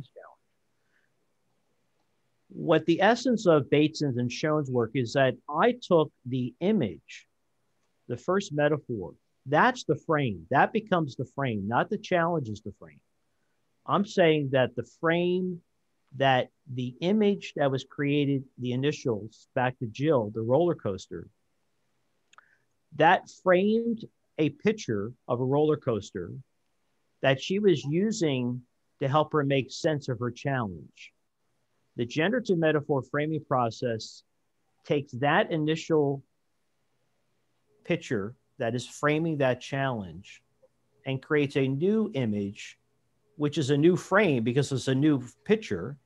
What the essence of Bateson's and Schoen's work is that I took the image, the first metaphor, that's the frame. That becomes the frame, not the challenge is the frame. I'm saying that the frame that the image that was created, the initials back to Jill, the roller coaster, that framed a picture of a roller coaster that she was using to help her make sense of her challenge. The generative metaphor framing process takes that initial picture that is framing that challenge and creates a new image, which is a new frame because it's a new picture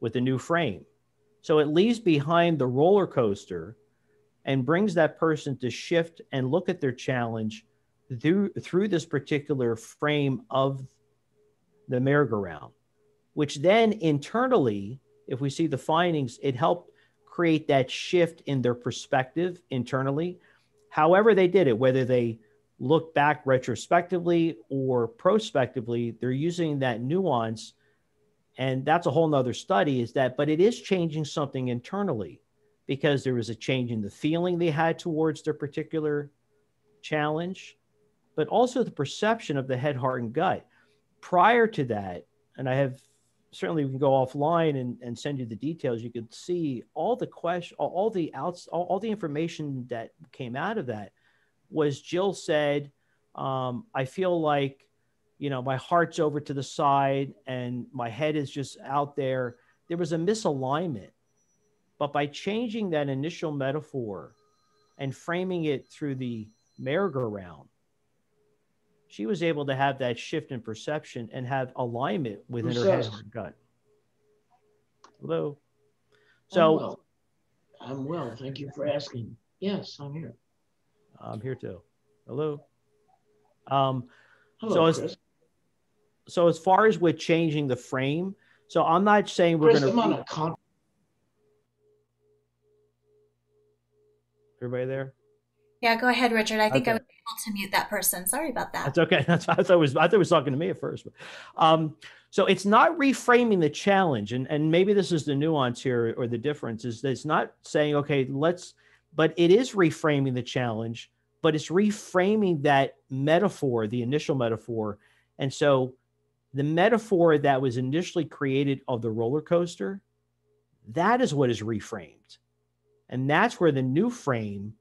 with a new frame. So it leaves behind the roller coaster and brings that person to shift and look at their challenge through through this particular frame of the merry-go-round, which then internally, if we see the findings, it helped create that shift in their perspective internally however they did it, whether they look back retrospectively or prospectively, they're using that nuance. And that's a whole nother study is that, but it is changing something internally because there was a change in the feeling they had towards their particular challenge, but also the perception of the head, heart, and gut. Prior to that, and I have certainly we can go offline and, and send you the details. You could see all the question, all, all the outs, all, all, the information that came out of that was Jill said, um, I feel like, you know, my heart's over to the side and my head is just out there. There was a misalignment. But by changing that initial metaphor and framing it through the merry-go-round, she was able to have that shift in perception and have alignment within Who her says? head and her gut. Hello. So I'm well. I'm well. Thank you for asking. Yes, I'm here. I'm here too. Hello. Um, Hello, so Chris. as so as far as with changing the frame, so I'm not saying we're going to. Everybody there? Yeah, go ahead, Richard. I think okay. I was able to mute that person. Sorry about that. That's okay. <laughs> That's I thought it was I thought it was talking to me at first. Um, so it's not reframing the challenge, and and maybe this is the nuance here or the difference is that it's not saying okay, let's, but it is reframing the challenge, but it's reframing that metaphor, the initial metaphor, and so the metaphor that was initially created of the roller coaster, that is what is reframed, and that's where the new frame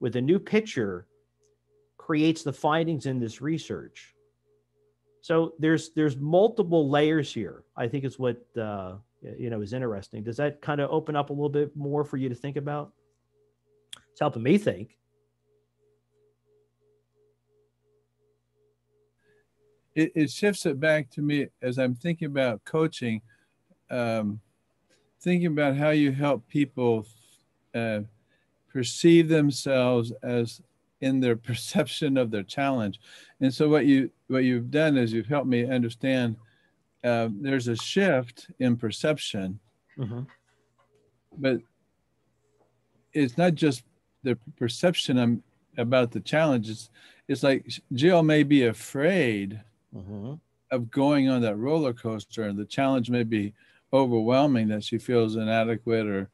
with a new picture creates the findings in this research. So there's there's multiple layers here. I think is what uh, you know is interesting. Does that kind of open up a little bit more for you to think about? It's helping me think. It, it shifts it back to me as I'm thinking about coaching, um, thinking about how you help people uh, perceive themselves as in their <laughs> perception of their challenge. And so what you what you've done is you've helped me understand uh, there's a shift in perception, mm-hmm. but it's not just the perception I'm, about the challenge. It's, it's like Jill may be afraid mm-hmm. of going on that roller coaster, and the challenge may be overwhelming that she feels inadequate or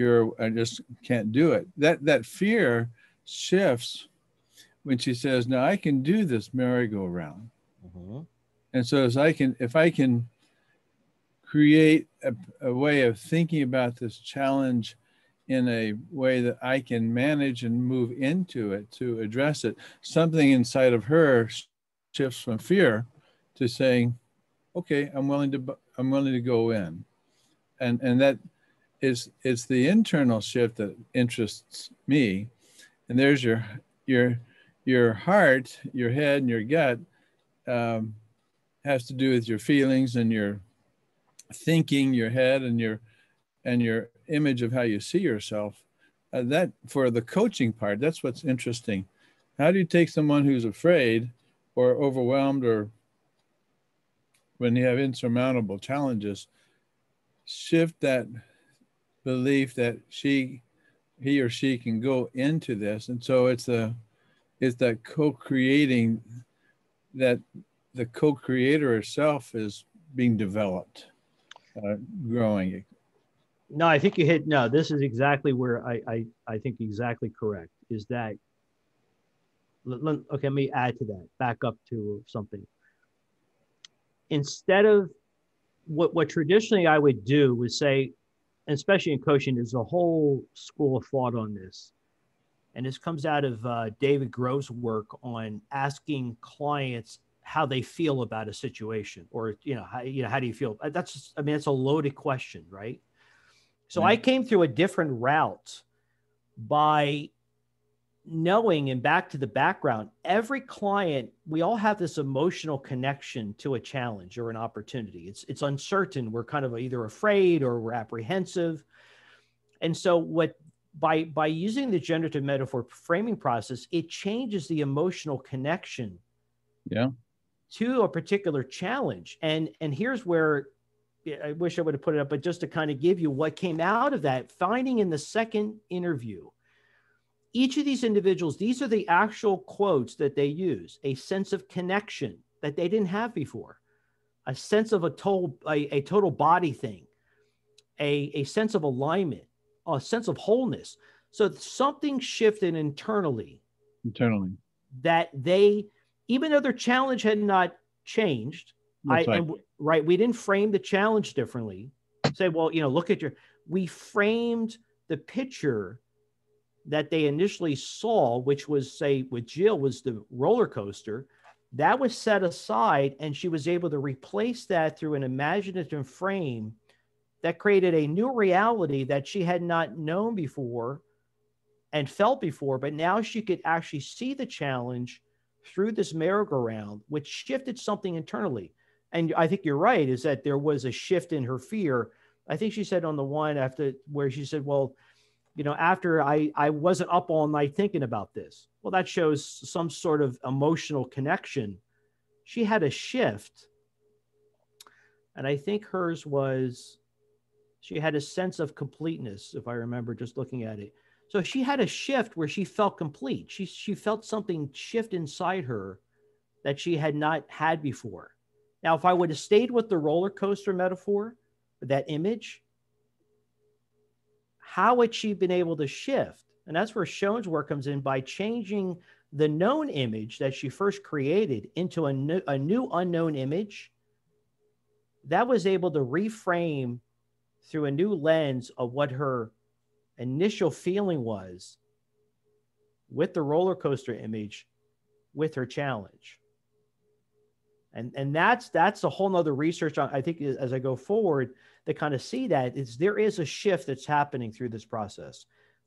secure. I just can't do it. That that fear shifts when she says, "Now I can do this merry-go-round," mm-hmm. and so as I can, if I can create a, a way of thinking about this challenge in a way that I can manage and move into it to address it, something inside of her shifts from fear to saying, "Okay, I'm willing to I'm willing to go in," and and that is it's the internal shift that interests me. And there's your your your heart your head and your gut um, has to do with your feelings and your thinking your head and your and your image of how you see yourself. Uh, that for the coaching part that's what's interesting. How do you take someone who's afraid or overwhelmed or when you have insurmountable challenges shift that belief that she he or she can go into this. And so it's a it's that co-creating that the co-creator herself is being developed uh, growing. No i think you hit no this is exactly where i i, I think exactly correct is that okay let me add to that back up to something. Instead of what what traditionally i would do was say especially in coaching, there's a whole school of thought on this. And this comes out of uh, David Grove's work on asking clients how they feel about a situation or, you know, how, you know, how do you feel? Uh, that's, just, I mean, it's a loaded question, right? So mm-hmm. I came through a different route by knowing and back to the background, every client, we all have this emotional connection to a challenge or an opportunity. It's it's uncertain. We're kind of either afraid or we're apprehensive. And so what by by using the generative metaphor framing process, it changes the emotional connection yeah to a particular challenge. And and here's where I wish I would have put it up, but just to kind of give you what came out of that, finding in the second interview each of these individuals, these are the actual quotes that they use a sense of connection that they didn't have before, a sense of a total, a, a total body thing, a, a sense of alignment, a sense of wholeness. So something shifted internally. Internally. That they, even though their challenge had not changed, I, right. And, right, we didn't frame the challenge differently. Say, well, you know, look at your, we framed the picture that they initially saw, which was, say, with Jill, was the roller coaster, that was set aside, and she was able to replace that through an imaginative frame that created a new reality that she had not known before and felt before, but now she could actually see the challenge through this merry-go-round, which shifted something internally. And I think you're right, is that there was a shift in her fear. I think she said on the one after where she said, Well, you know, after I, I wasn't up all night thinking about this. Well, that shows some sort of emotional connection. She had a shift. And I think hers was, she had a sense of completeness, if I remember just looking at it. So she had a shift where she felt complete. She, she felt something shift inside her that she had not had before. Now, if I would have stayed with the roller coaster metaphor, that image, how had she been able to shift? And that's where Schoen's work comes in by changing the known image that she first created into a new, a new unknown image that was able to reframe through a new lens of what her initial feeling was with the roller coaster image with her challenge and and that's that's a whole nother research i think as i go forward to kind of see that is there is a shift that's happening through this process.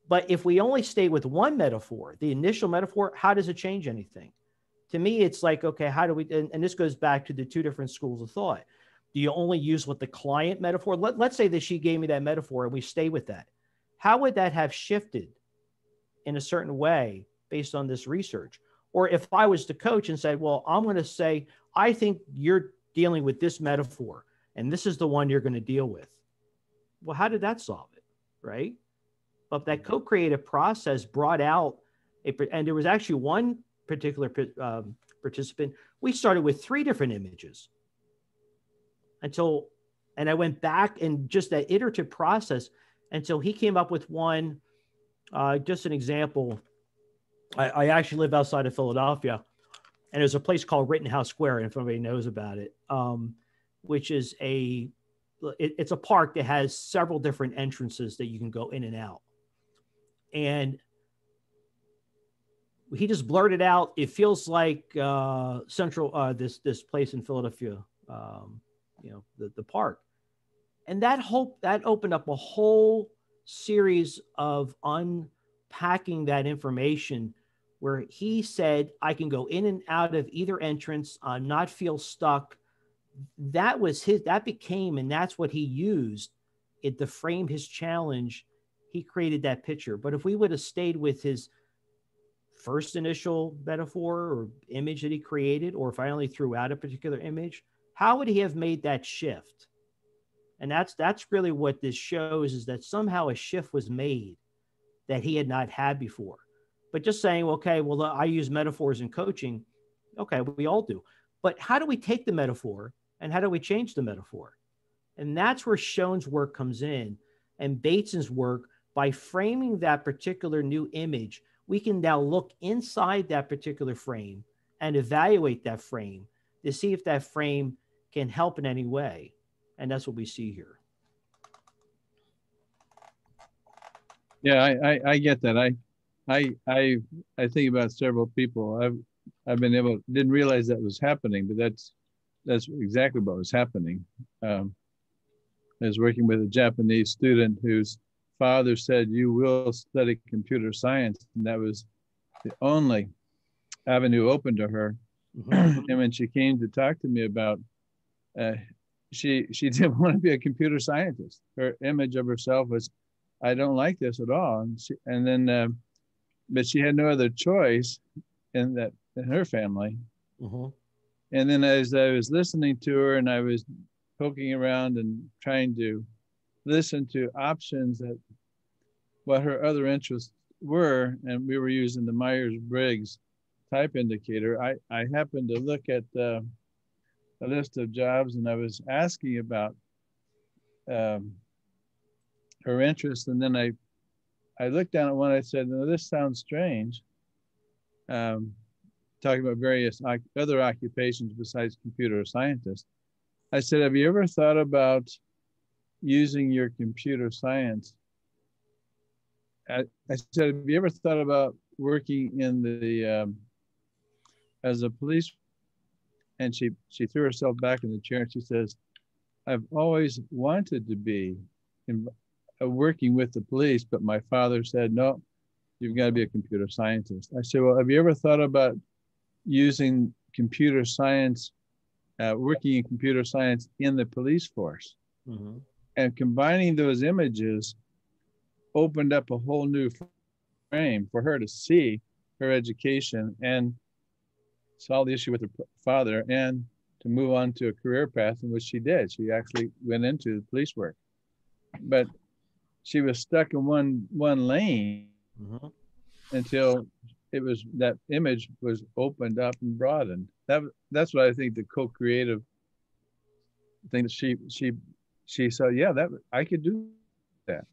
But if we only stay with one metaphor, the initial metaphor, how does it change anything? To me, it's like, okay, how do we, and, and this goes back to the two different schools of thought. Do you only use what the client metaphor? Let, let's say that she gave me that metaphor and we stay with that. How would that have shifted in a certain way based on this research? Or if I was to coach and say, well, I'm going to say, I think you're dealing with this metaphor and this is the one you're going to deal with. Well, how did that solve it? Right. But that co creative process brought out, a, and there was actually one particular um, participant. We started with three different images until, and I went back and just that iterative process until he came up with one. Uh, just an example. I, I actually live outside of Philadelphia, and there's a place called Rittenhouse Square, and if anybody knows about it. Um, which is a it, it's a park that has several different entrances that you can go in and out. And he just blurted out, "It feels like uh, Central uh, this this place in Philadelphia, um, you know, the the park." And that hope that opened up a whole series of unpacking that information where he said, I can go in and out of either entrance, uh, not feel stuck, that was his that became and that's what he used. It to frame his challenge he created that picture. But if we would have stayed with his first initial metaphor or image that he created or if i only threw out a particular image how would he have made that shift? And that's that's really what this shows is that somehow a shift was made that he had not had before. But just saying okay well i use metaphors in coaching. Okay we all do. But how do we take the metaphor and how do we change the metaphor? And that's where Schoen's work comes in and Bateson's work by framing that particular new image. We can now look inside that particular frame and evaluate that frame to see if that frame can help in any way. And that's what we see here. Yeah, I, I, I get that. I, I, I, I think about several people. I've, I've been able, didn't realize that was happening, but that's that's exactly what was happening. Um, I was working with a Japanese student whose father said, "You will study computer science," and that was the only avenue open to her. Mm-hmm. and when she came to talk to me about, uh, she she <laughs> didn't want to be a computer scientist. Her image of herself was, "I don't like this at all," and, she, and then, uh, but she had no other choice in that in her family. Mm-hmm and then as I was listening to her and I was poking around and trying to listen to options that what her other interests were, and we were using the Myers Briggs type indicator, I, I happened to look at uh, a list of jobs and I was asking about um, her interest. And then I, I looked down at one, I said, no, this sounds strange. Um, talking about various other occupations besides computer scientists. I said, have you ever thought about using your computer science? I, I said, have you ever thought about working in the um, as a police? And she she threw herself back in the chair and she says, I've always wanted to be in, uh, working with the police, but my father said, no, you've got to be a computer scientist. I said, well, have you ever thought about using computer science, uh, working in computer science in the police force? Mm-hmm. And combining those images opened up a whole new frame for her to see her education and solve the issue with her father and to move on to a career path in which she did. She actually went into the police work, but she was stuck in one one lane mm-hmm. until it was that image was opened up and broadened. That that's what I think the co-creative thing that she she she said, yeah, that I could do that.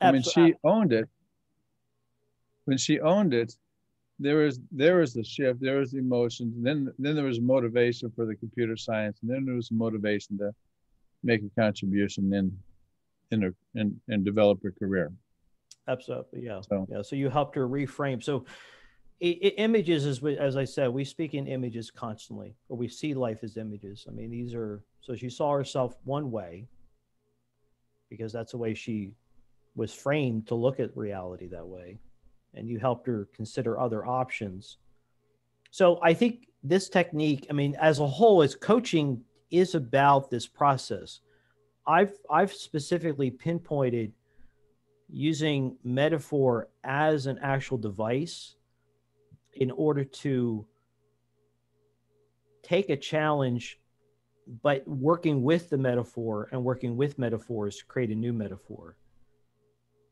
I mean, she owned it. When she owned it, there was there was the shift, there was the emotions, then then there was motivation for the computer science, and then there was motivation to make a contribution in in a and and develop a career. Absolutely, yeah, so, yeah. So you helped her reframe. So images, as as I said, we speak in images constantly, or we see life as images. I mean, these are so she saw herself one way because that's the way she was framed to look at reality that way and you helped her consider other options. So I think this technique, I mean, as a whole, as coaching is about this process. I've I've specifically pinpointed using metaphor as an actual device in order to take a challenge but working with the metaphor and working with metaphors to create a new metaphor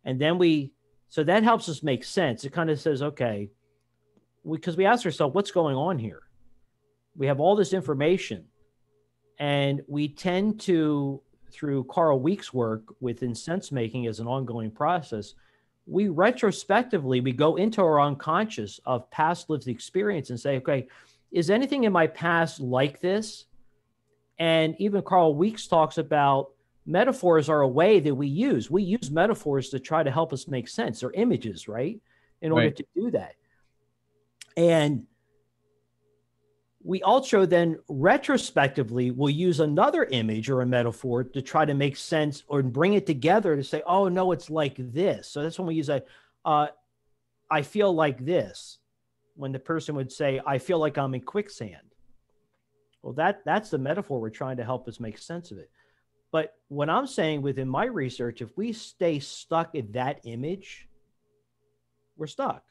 and then we so that helps us make sense. It kind of says, okay, because we, we ask ourselves, what's going on here? We have all this information, and we tend to, through Karl Weick's work within sense making as an ongoing process, we retrospectively we go into our unconscious of past lived experience and say, okay, is anything in my past like this? And even Carl Weeks talks about metaphors are a way that we use. We use metaphors to try to help us make sense or images, right? In order right. to do that. And we also then retrospectively will use another image or a metaphor to try to make sense or bring it together to say, oh, no, it's like this. So that's when we use a, uh, I feel like this. When the person would say, I feel like I'm in quicksand. Well, that that's the metaphor we're trying to help us make sense of it. But what I'm saying within my research, if we stay stuck in that image, we're stuck.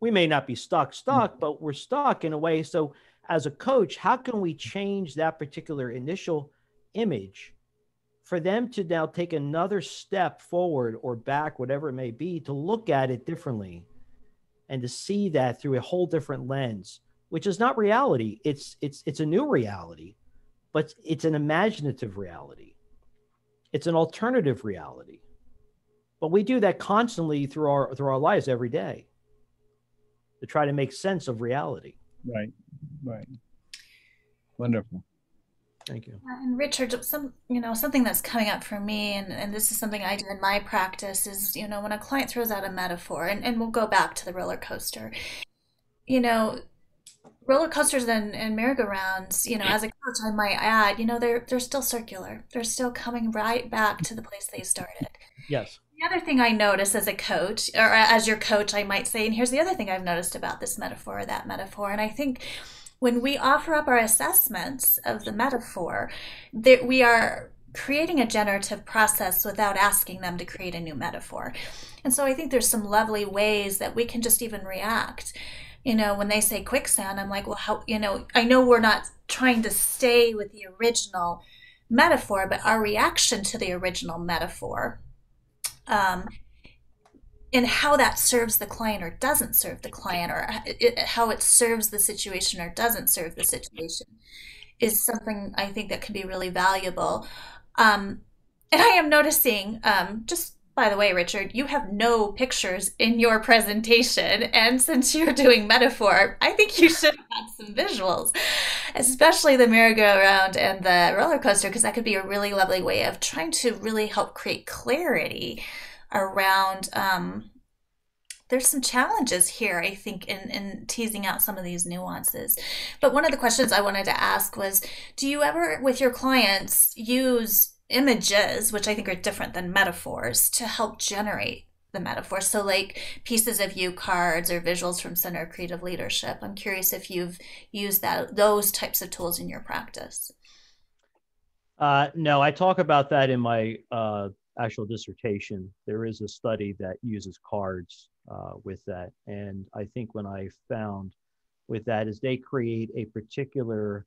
We may not be stuck, stuck, but we're stuck in a way. So, as a coach, how can we change that particular initial image for them to now take another step forward or back, whatever it may be, to look at it differently and to see that through a whole different lens, which is not reality. It's it's it's a new reality, but it's an imaginative reality. It's an alternative reality. But we do that constantly through our through our lives every day to try to make sense of reality. Right. Right. Wonderful. Thank you. And Richard, some you know something that's coming up for me, and, and this is something I do in my practice is you know when a client throws out a metaphor, and, and we'll go back to the roller coaster. You know, roller coasters and, and merry-go-rounds, you know, as a coach, I might add, you know, they're they're still circular. They're still coming right back to the place they started. Yes. The other thing I notice as a coach, or as your coach, I might say, and here's the other thing I've noticed about this metaphor or that metaphor, and I think when we offer up our assessments of the metaphor, that we are creating a generative process without asking them to create a new metaphor. And so I think there's some lovely ways that we can just even react you know, when they say quicksand, I'm like, well, how, you know, I know we're not trying to stay with the original metaphor, but our reaction to the original metaphor um, and how that serves the client or doesn't serve the client or it, how it serves the situation or doesn't serve the situation is something I think that can be really valuable. Um, and I am noticing um, just by the way, Richard, you have no pictures in your presentation. And since you're doing metaphor, I think you should have some visuals, especially the merry-go-round and the roller coaster, because that could be a really lovely way of trying to really help create clarity around. Um, there's some challenges here, I think, in, in teasing out some of these nuances. But one of the questions I wanted to ask was Do you ever, with your clients, use images, which I think are different than metaphors, to help generate the metaphor. So, like pieces of you cards or visuals from Center of Creative Leadership. I'm curious if you've used that those types of tools in your practice. Uh, no, I talk about that in my uh, actual dissertation. There is a study that uses cards uh, with that, and I think when I found with that is they create a particular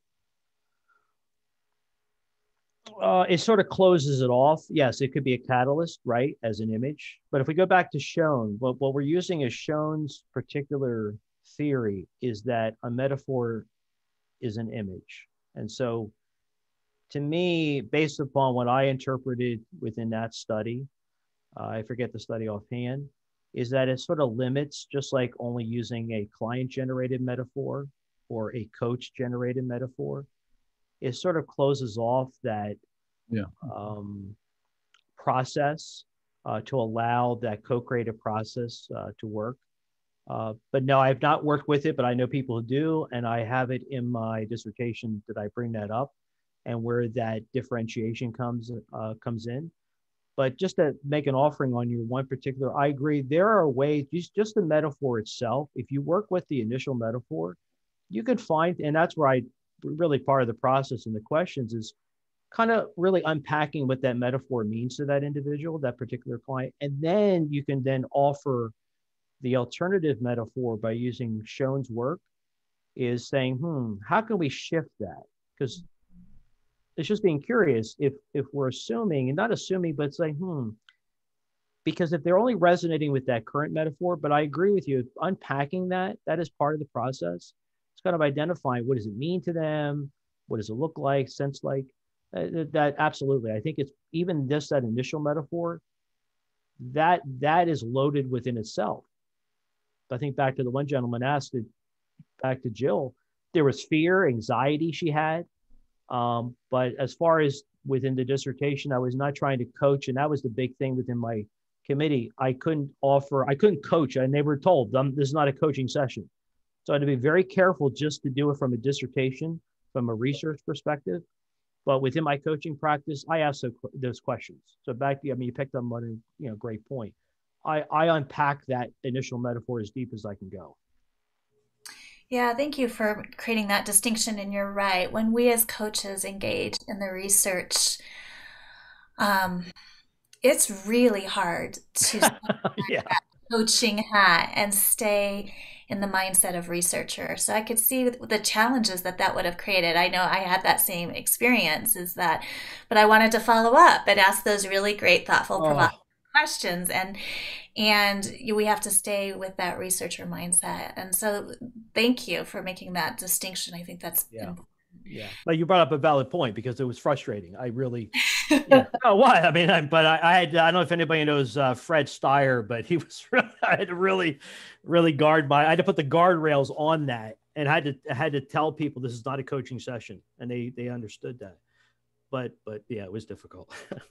uh, it sort of closes it off. Yes, it could be a catalyst, right, as an image. But if we go back to Schoen, what, what we're using is Schoen's particular theory is that a metaphor is an image. And so, to me, based upon what I interpreted within that study, uh, I forget the study offhand, is that it sort of limits, just like only using a client generated metaphor or a coach generated metaphor it sort of closes off that yeah. um, process uh, to allow that co-creative process uh, to work. Uh, but no, I've not worked with it, but I know people who do, and I have it in my dissertation that I bring that up, and where that differentiation comes uh, comes in. But just to make an offering on your one particular, I agree. There are ways, just just the metaphor itself. If you work with the initial metaphor, you can find, and that's where I really part of the process and the questions is kind of really unpacking what that metaphor means to that individual, that particular client. And then you can then offer the alternative metaphor by using Schoen's work is saying, hmm, how can we shift that? Because it's just being curious if if we're assuming and not assuming, but saying, hmm, because if they're only resonating with that current metaphor, but I agree with you, unpacking that, that is part of the process kind of identifying what does it mean to them, what does it look like, sense like. Uh, that absolutely, I think it's even just that initial metaphor. That that is loaded within itself. I think back to the one gentleman asked it, back to Jill, there was fear, anxiety she had. Um, but as far as within the dissertation, I was not trying to coach, and that was the big thing within my committee. I couldn't offer, I couldn't coach. I never told them this is not a coaching session. So I had to be very careful just to do it from a dissertation, from a research perspective. But within my coaching practice, I ask those questions. So back to, I mean, you picked up on a you know, great point. I, I unpack that initial metaphor as deep as I can go. Yeah, thank you for creating that distinction. And you're right. When we as coaches engage in the research, um, it's really hard to <laughs> yeah. coaching hat and stay in the mindset of researcher. So I could see the challenges that that would have created. I know I had that same experience is that, but I wanted to follow up and ask those really great, thoughtful, oh. questions. And, and we have to stay with that researcher mindset. And so thank you for making that distinction. I think that's yeah. important yeah. But you brought up a valid point because it was frustrating. I really <laughs> yeah. oh what i mean I, but I, I, had i don't know if anybody knows uh, Fred Steier but he <laughs> was really, i had to really really guard my i had to put the guardrails on that and I had to I had to tell people this is not a coaching session and they they understood that. But but yeah it was difficult. <laughs>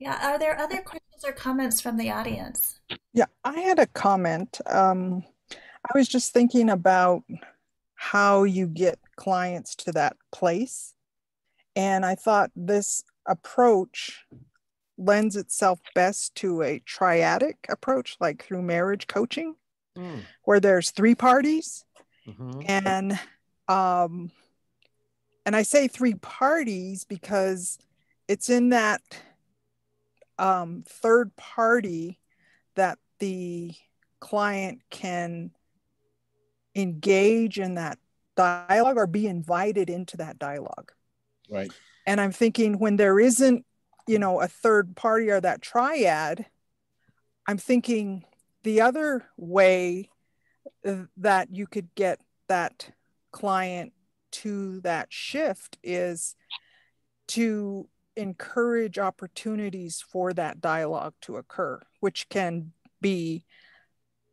Yeah. Are there other questions or comments from the audience? Yeah i had a comment. Um i was just thinking about how you get clients to that place. And I thought this approach lends itself best to a triadic approach, like through marriage coaching, mm. where there's three parties. Mm-hmm. And um, and I say three parties because it's in that um, third party that the client can engage in that dialogue or be invited into that dialogue. Right. And I'm thinking when there isn't, you know, a third party or that triad, I'm thinking the other way uh, that you could get that client to that shift is to encourage opportunities for that dialogue to occur, which can be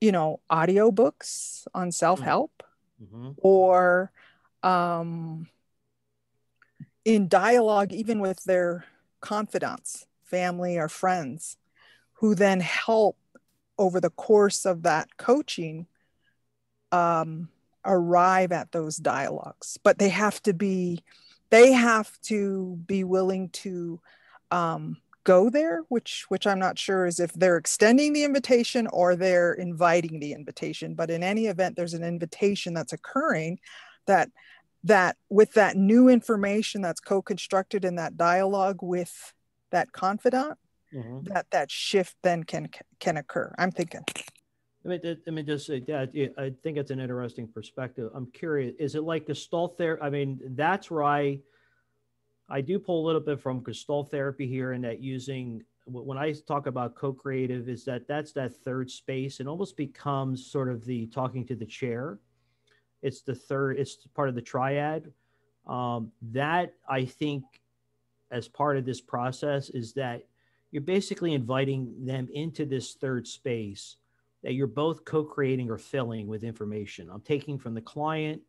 you know, audiobooks on mm-hmm. self-help mm-hmm. or um, in dialogue, even with their confidants, family or friends, who then help over the course of that coaching um, arrive at those dialogues. But they have to be, they have to be willing to um, go there, which which I'm not sure is if they're extending the invitation or they're inviting the invitation. But in any event, there's an invitation that's occurring that that with that new information that's co-constructed in that dialogue with that confidant, mm-hmm. that that shift then can can occur. I'm thinking. I mean, I mean, just say that. I think it's an interesting perspective. I'm curious. Is it like Gestalt there? I mean, that's where I I do pull a little bit from Gestalt therapy here, and that using when I talk about co-creative is that that's that third space. It almost becomes sort of the talking to the chair. It's the third. It's part of the triad. Um, that I think, as part of this process, is that you're basically inviting them into this third space that you're both co-creating or filling with information. I'm taking from the client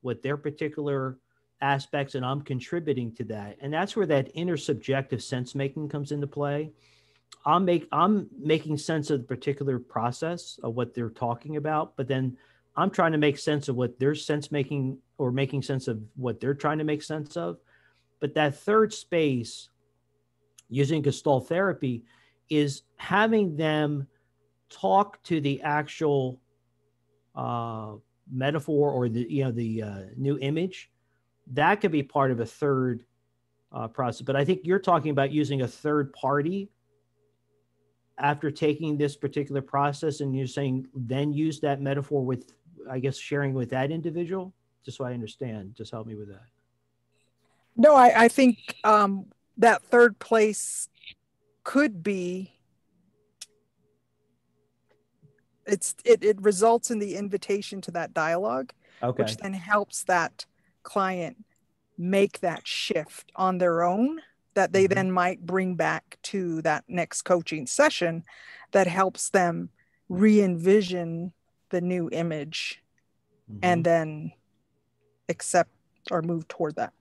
what their particular aspects and I'm contributing to that. And that's where that intersubjective sense making comes into play. I'm make I'm making sense of the particular process of what they're talking about, but then I'm trying to make sense of what their sense making or making sense of what they're trying to make sense of. But that third space using Gestalt therapy is having them talk to the actual uh, metaphor or the you know the uh, new image that could be part of a third uh, process. But I think you're talking about using a third party after taking this particular process, and you're saying then use that metaphor with, I guess, sharing with that individual. Just so I understand, just help me with that. No, I, I think um, that third place could be it's it, it results in the invitation to that dialogue okay. which then helps that client make that shift on their own that they mm-hmm. then might bring back to that next coaching session that helps them re-envision the new image mm-hmm. and then accept or move toward that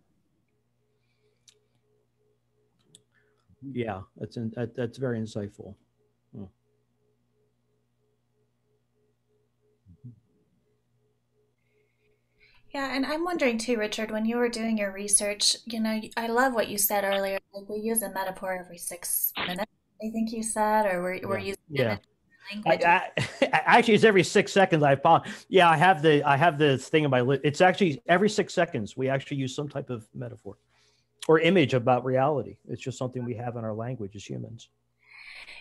yeah that's in, that, that's very insightful Yeah, and I'm wondering too, Richard, when you were doing your research, you know, I love what you said earlier. Like we use a metaphor every six minutes, I think you said, or we're, we're using yeah. I, I, <laughs> actually, it's every six seconds. I apologize. Yeah, I have the I have the thing in my list. It's actually every six seconds we actually use some type of metaphor or image about reality. It's just something we have in our language as humans.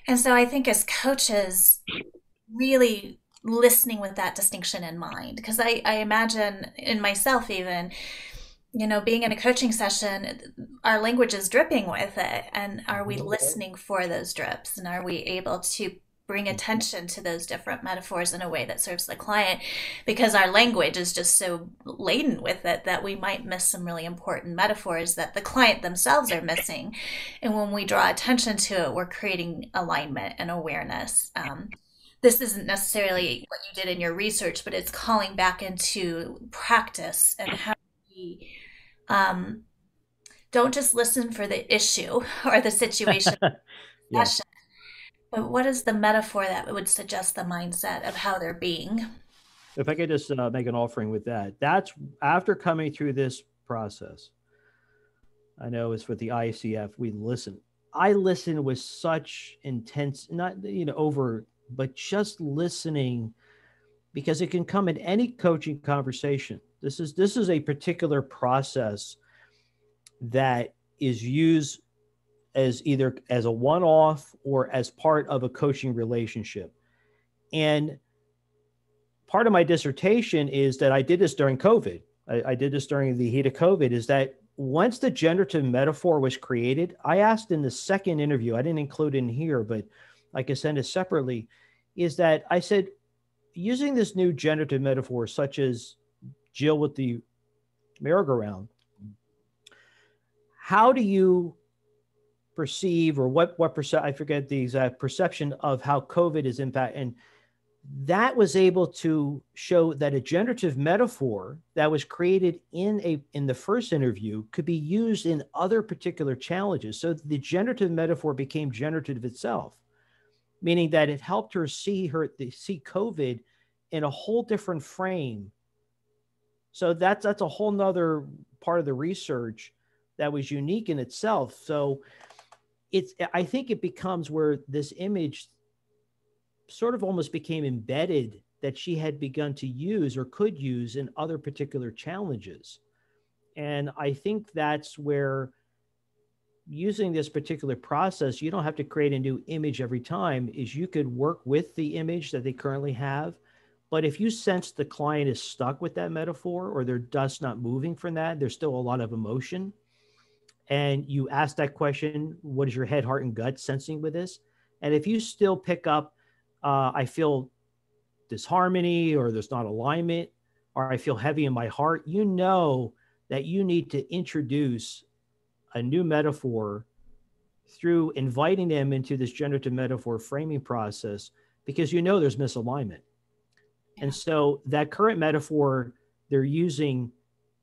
And so I think as coaches, really listening with that distinction in mind. Because I, I imagine in myself even you know being in a coaching session our language is dripping with it. And are we mm-hmm. listening for those drips? And are we able to bring mm-hmm. attention to those different metaphors in a way that serves the client? Because our language is just so laden with it that we might miss some really important metaphors that the client themselves are missing. And when we draw attention to it we're creating alignment and awareness um, this isn't necessarily what you did in your research, but it's calling back into practice and how we um, don't just listen for the issue <laughs> or the situation, <laughs> yeah. but what is the metaphor that would suggest the mindset of how they're being? If I could just uh, make an offering with that, that's after coming through this process. I know it's with the ICF, we listen. I listen with such intense, not you know, over but just listening because it can come in any coaching conversation. This is this is a particular process that is used as either as a one-off or as part of a coaching relationship. And part of my dissertation is that I did this during COVID. I, I did this during the heat of COVID, is that once the generative metaphor was created, I asked in the second interview, I didn't include in here, but I can send it separately, is that I said, using this new generative metaphor, such as Jill with the merry-go-round, how do you perceive or what what percent I forget the exact perception of how COVID is impact and that was able to show that a generative metaphor that was created in a in the first interview could be used in other particular challenges. So the generative metaphor became generative itself meaning that it helped her see her see COVID in a whole different frame. So that's that's a whole nother part of the research that was unique in itself. So it's I think it becomes where this image sort of almost became embedded that she had begun to use or could use in other particular challenges. And I think that's where using this particular process, you don't have to create a new image every time, is you could work with the image that they currently have. But if you sense the client is stuck with that metaphor or they're just not moving from that, there's still a lot of emotion. And you ask that question, what is your head, heart, and gut sensing with this? And if you still pick up, uh, I feel disharmony or there's not alignment or I feel heavy in my heart, you know that you need to introduce a new metaphor through inviting them into this generative metaphor framing process because you know there's misalignment. Yeah. And so that current metaphor they're using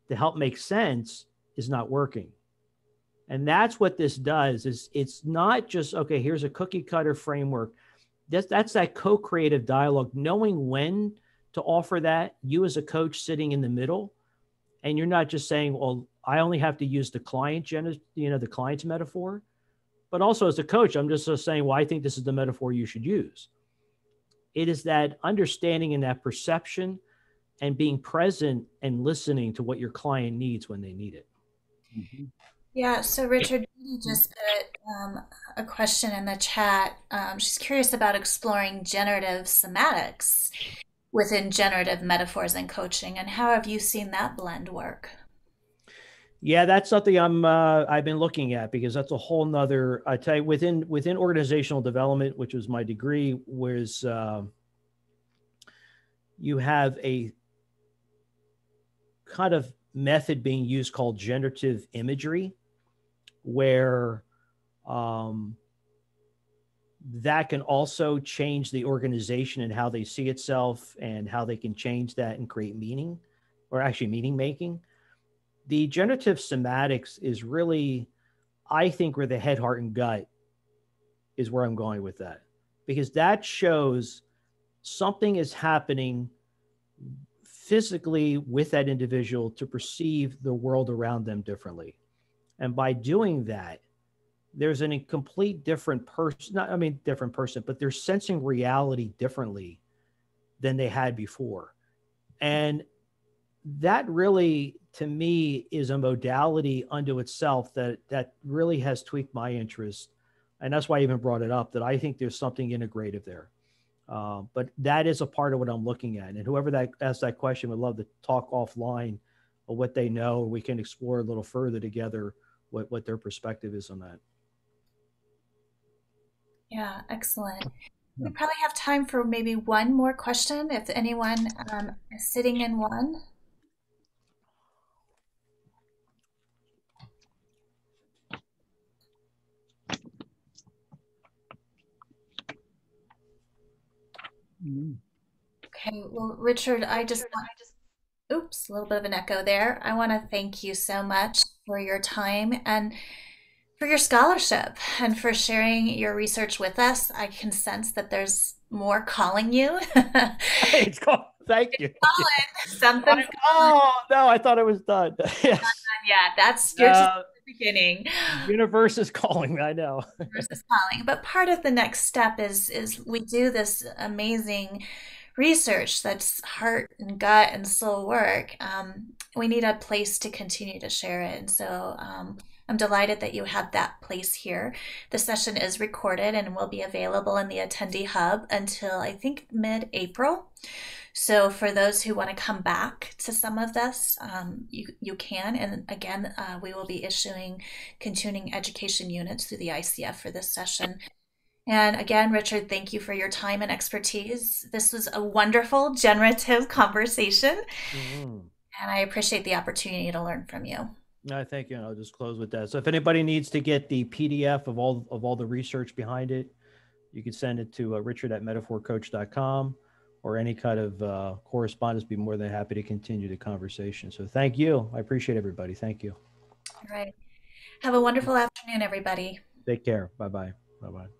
to help make sense is not working. And that's what this does is it's not just okay, here's a cookie cutter framework that's that's that co-creative dialogue knowing when to offer that you as a coach sitting in the middle and you're not just saying well i only have to use the client you know the client's metaphor but also as a coach i'm just saying well i think this is the metaphor you should use it is that understanding and that perception and being present and listening to what your client needs when they need it mm-hmm. Yeah, so Richard you just put um, a question in the chat. Um, she's curious about exploring generative semantics within generative metaphors and coaching, and how have you seen that blend work? Yeah, that's something I'm uh, I've been looking at because that's a whole nother. I tell you, within within organizational development, which was my degree, was uh, you have a kind of method being used called generative imagery where um, that can also change the organization and how they see itself and how they can change that and create meaning or actually meaning making. The generative semantics is really, I think, where the head, heart, and gut is where I'm going with that because that shows something is happening physically with that individual to perceive the world around them differently. And by doing that, there's an incomplete different person, not, I mean, different person, but they're sensing reality differently than they had before. And that really, to me, is a modality unto itself that, that really has tweaked my interest. And that's why I even brought it up that I think there's something integrative there. Uh, but that is a part of what I'm looking at. And whoever that asked that question would love to talk offline of what they know. We can explore a little further together what what their perspective is on that. Yeah, excellent. We probably have time for maybe one more question if anyone um, is sitting in one. Okay, well, Richard, I just want to just, oops, a little bit of an echo there. I want to thank you so much for your time and for your scholarship and for sharing your research with us. I can sense that there's more calling you. <laughs> it's called. Thank you. <laughs> Something. Oh no, I thought it was done. <laughs> yes. Yeah, that's you're uh, just beginning. Universe is calling. I know. Universe is calling, but part of the next step is is we do this amazing research that's heart and gut and soul work, um, we need a place to continue to share it. And so um, I'm delighted that you have that place here. The session is recorded and will be available in the attendee hub until I think mid April. So for those who want to come back to some of this, um, you, you can. And again, uh, we will be issuing continuing education units through the ICF for this session. And again, Richard, thank you for your time and expertise. This was a wonderful, generative <laughs> conversation. Mm-hmm. And I appreciate the opportunity to learn from you. I thank you. I'll just close with that. So if anybody needs to get the PDF of all of all the research behind it, you can send it to uh, richard at metaphorcoach.com or any kind of uh, correspondence. Be more than happy to continue the conversation. So thank you. I appreciate everybody. Thank you. All right. Have a wonderful afternoon, everybody. Take care. Bye bye. Bye bye.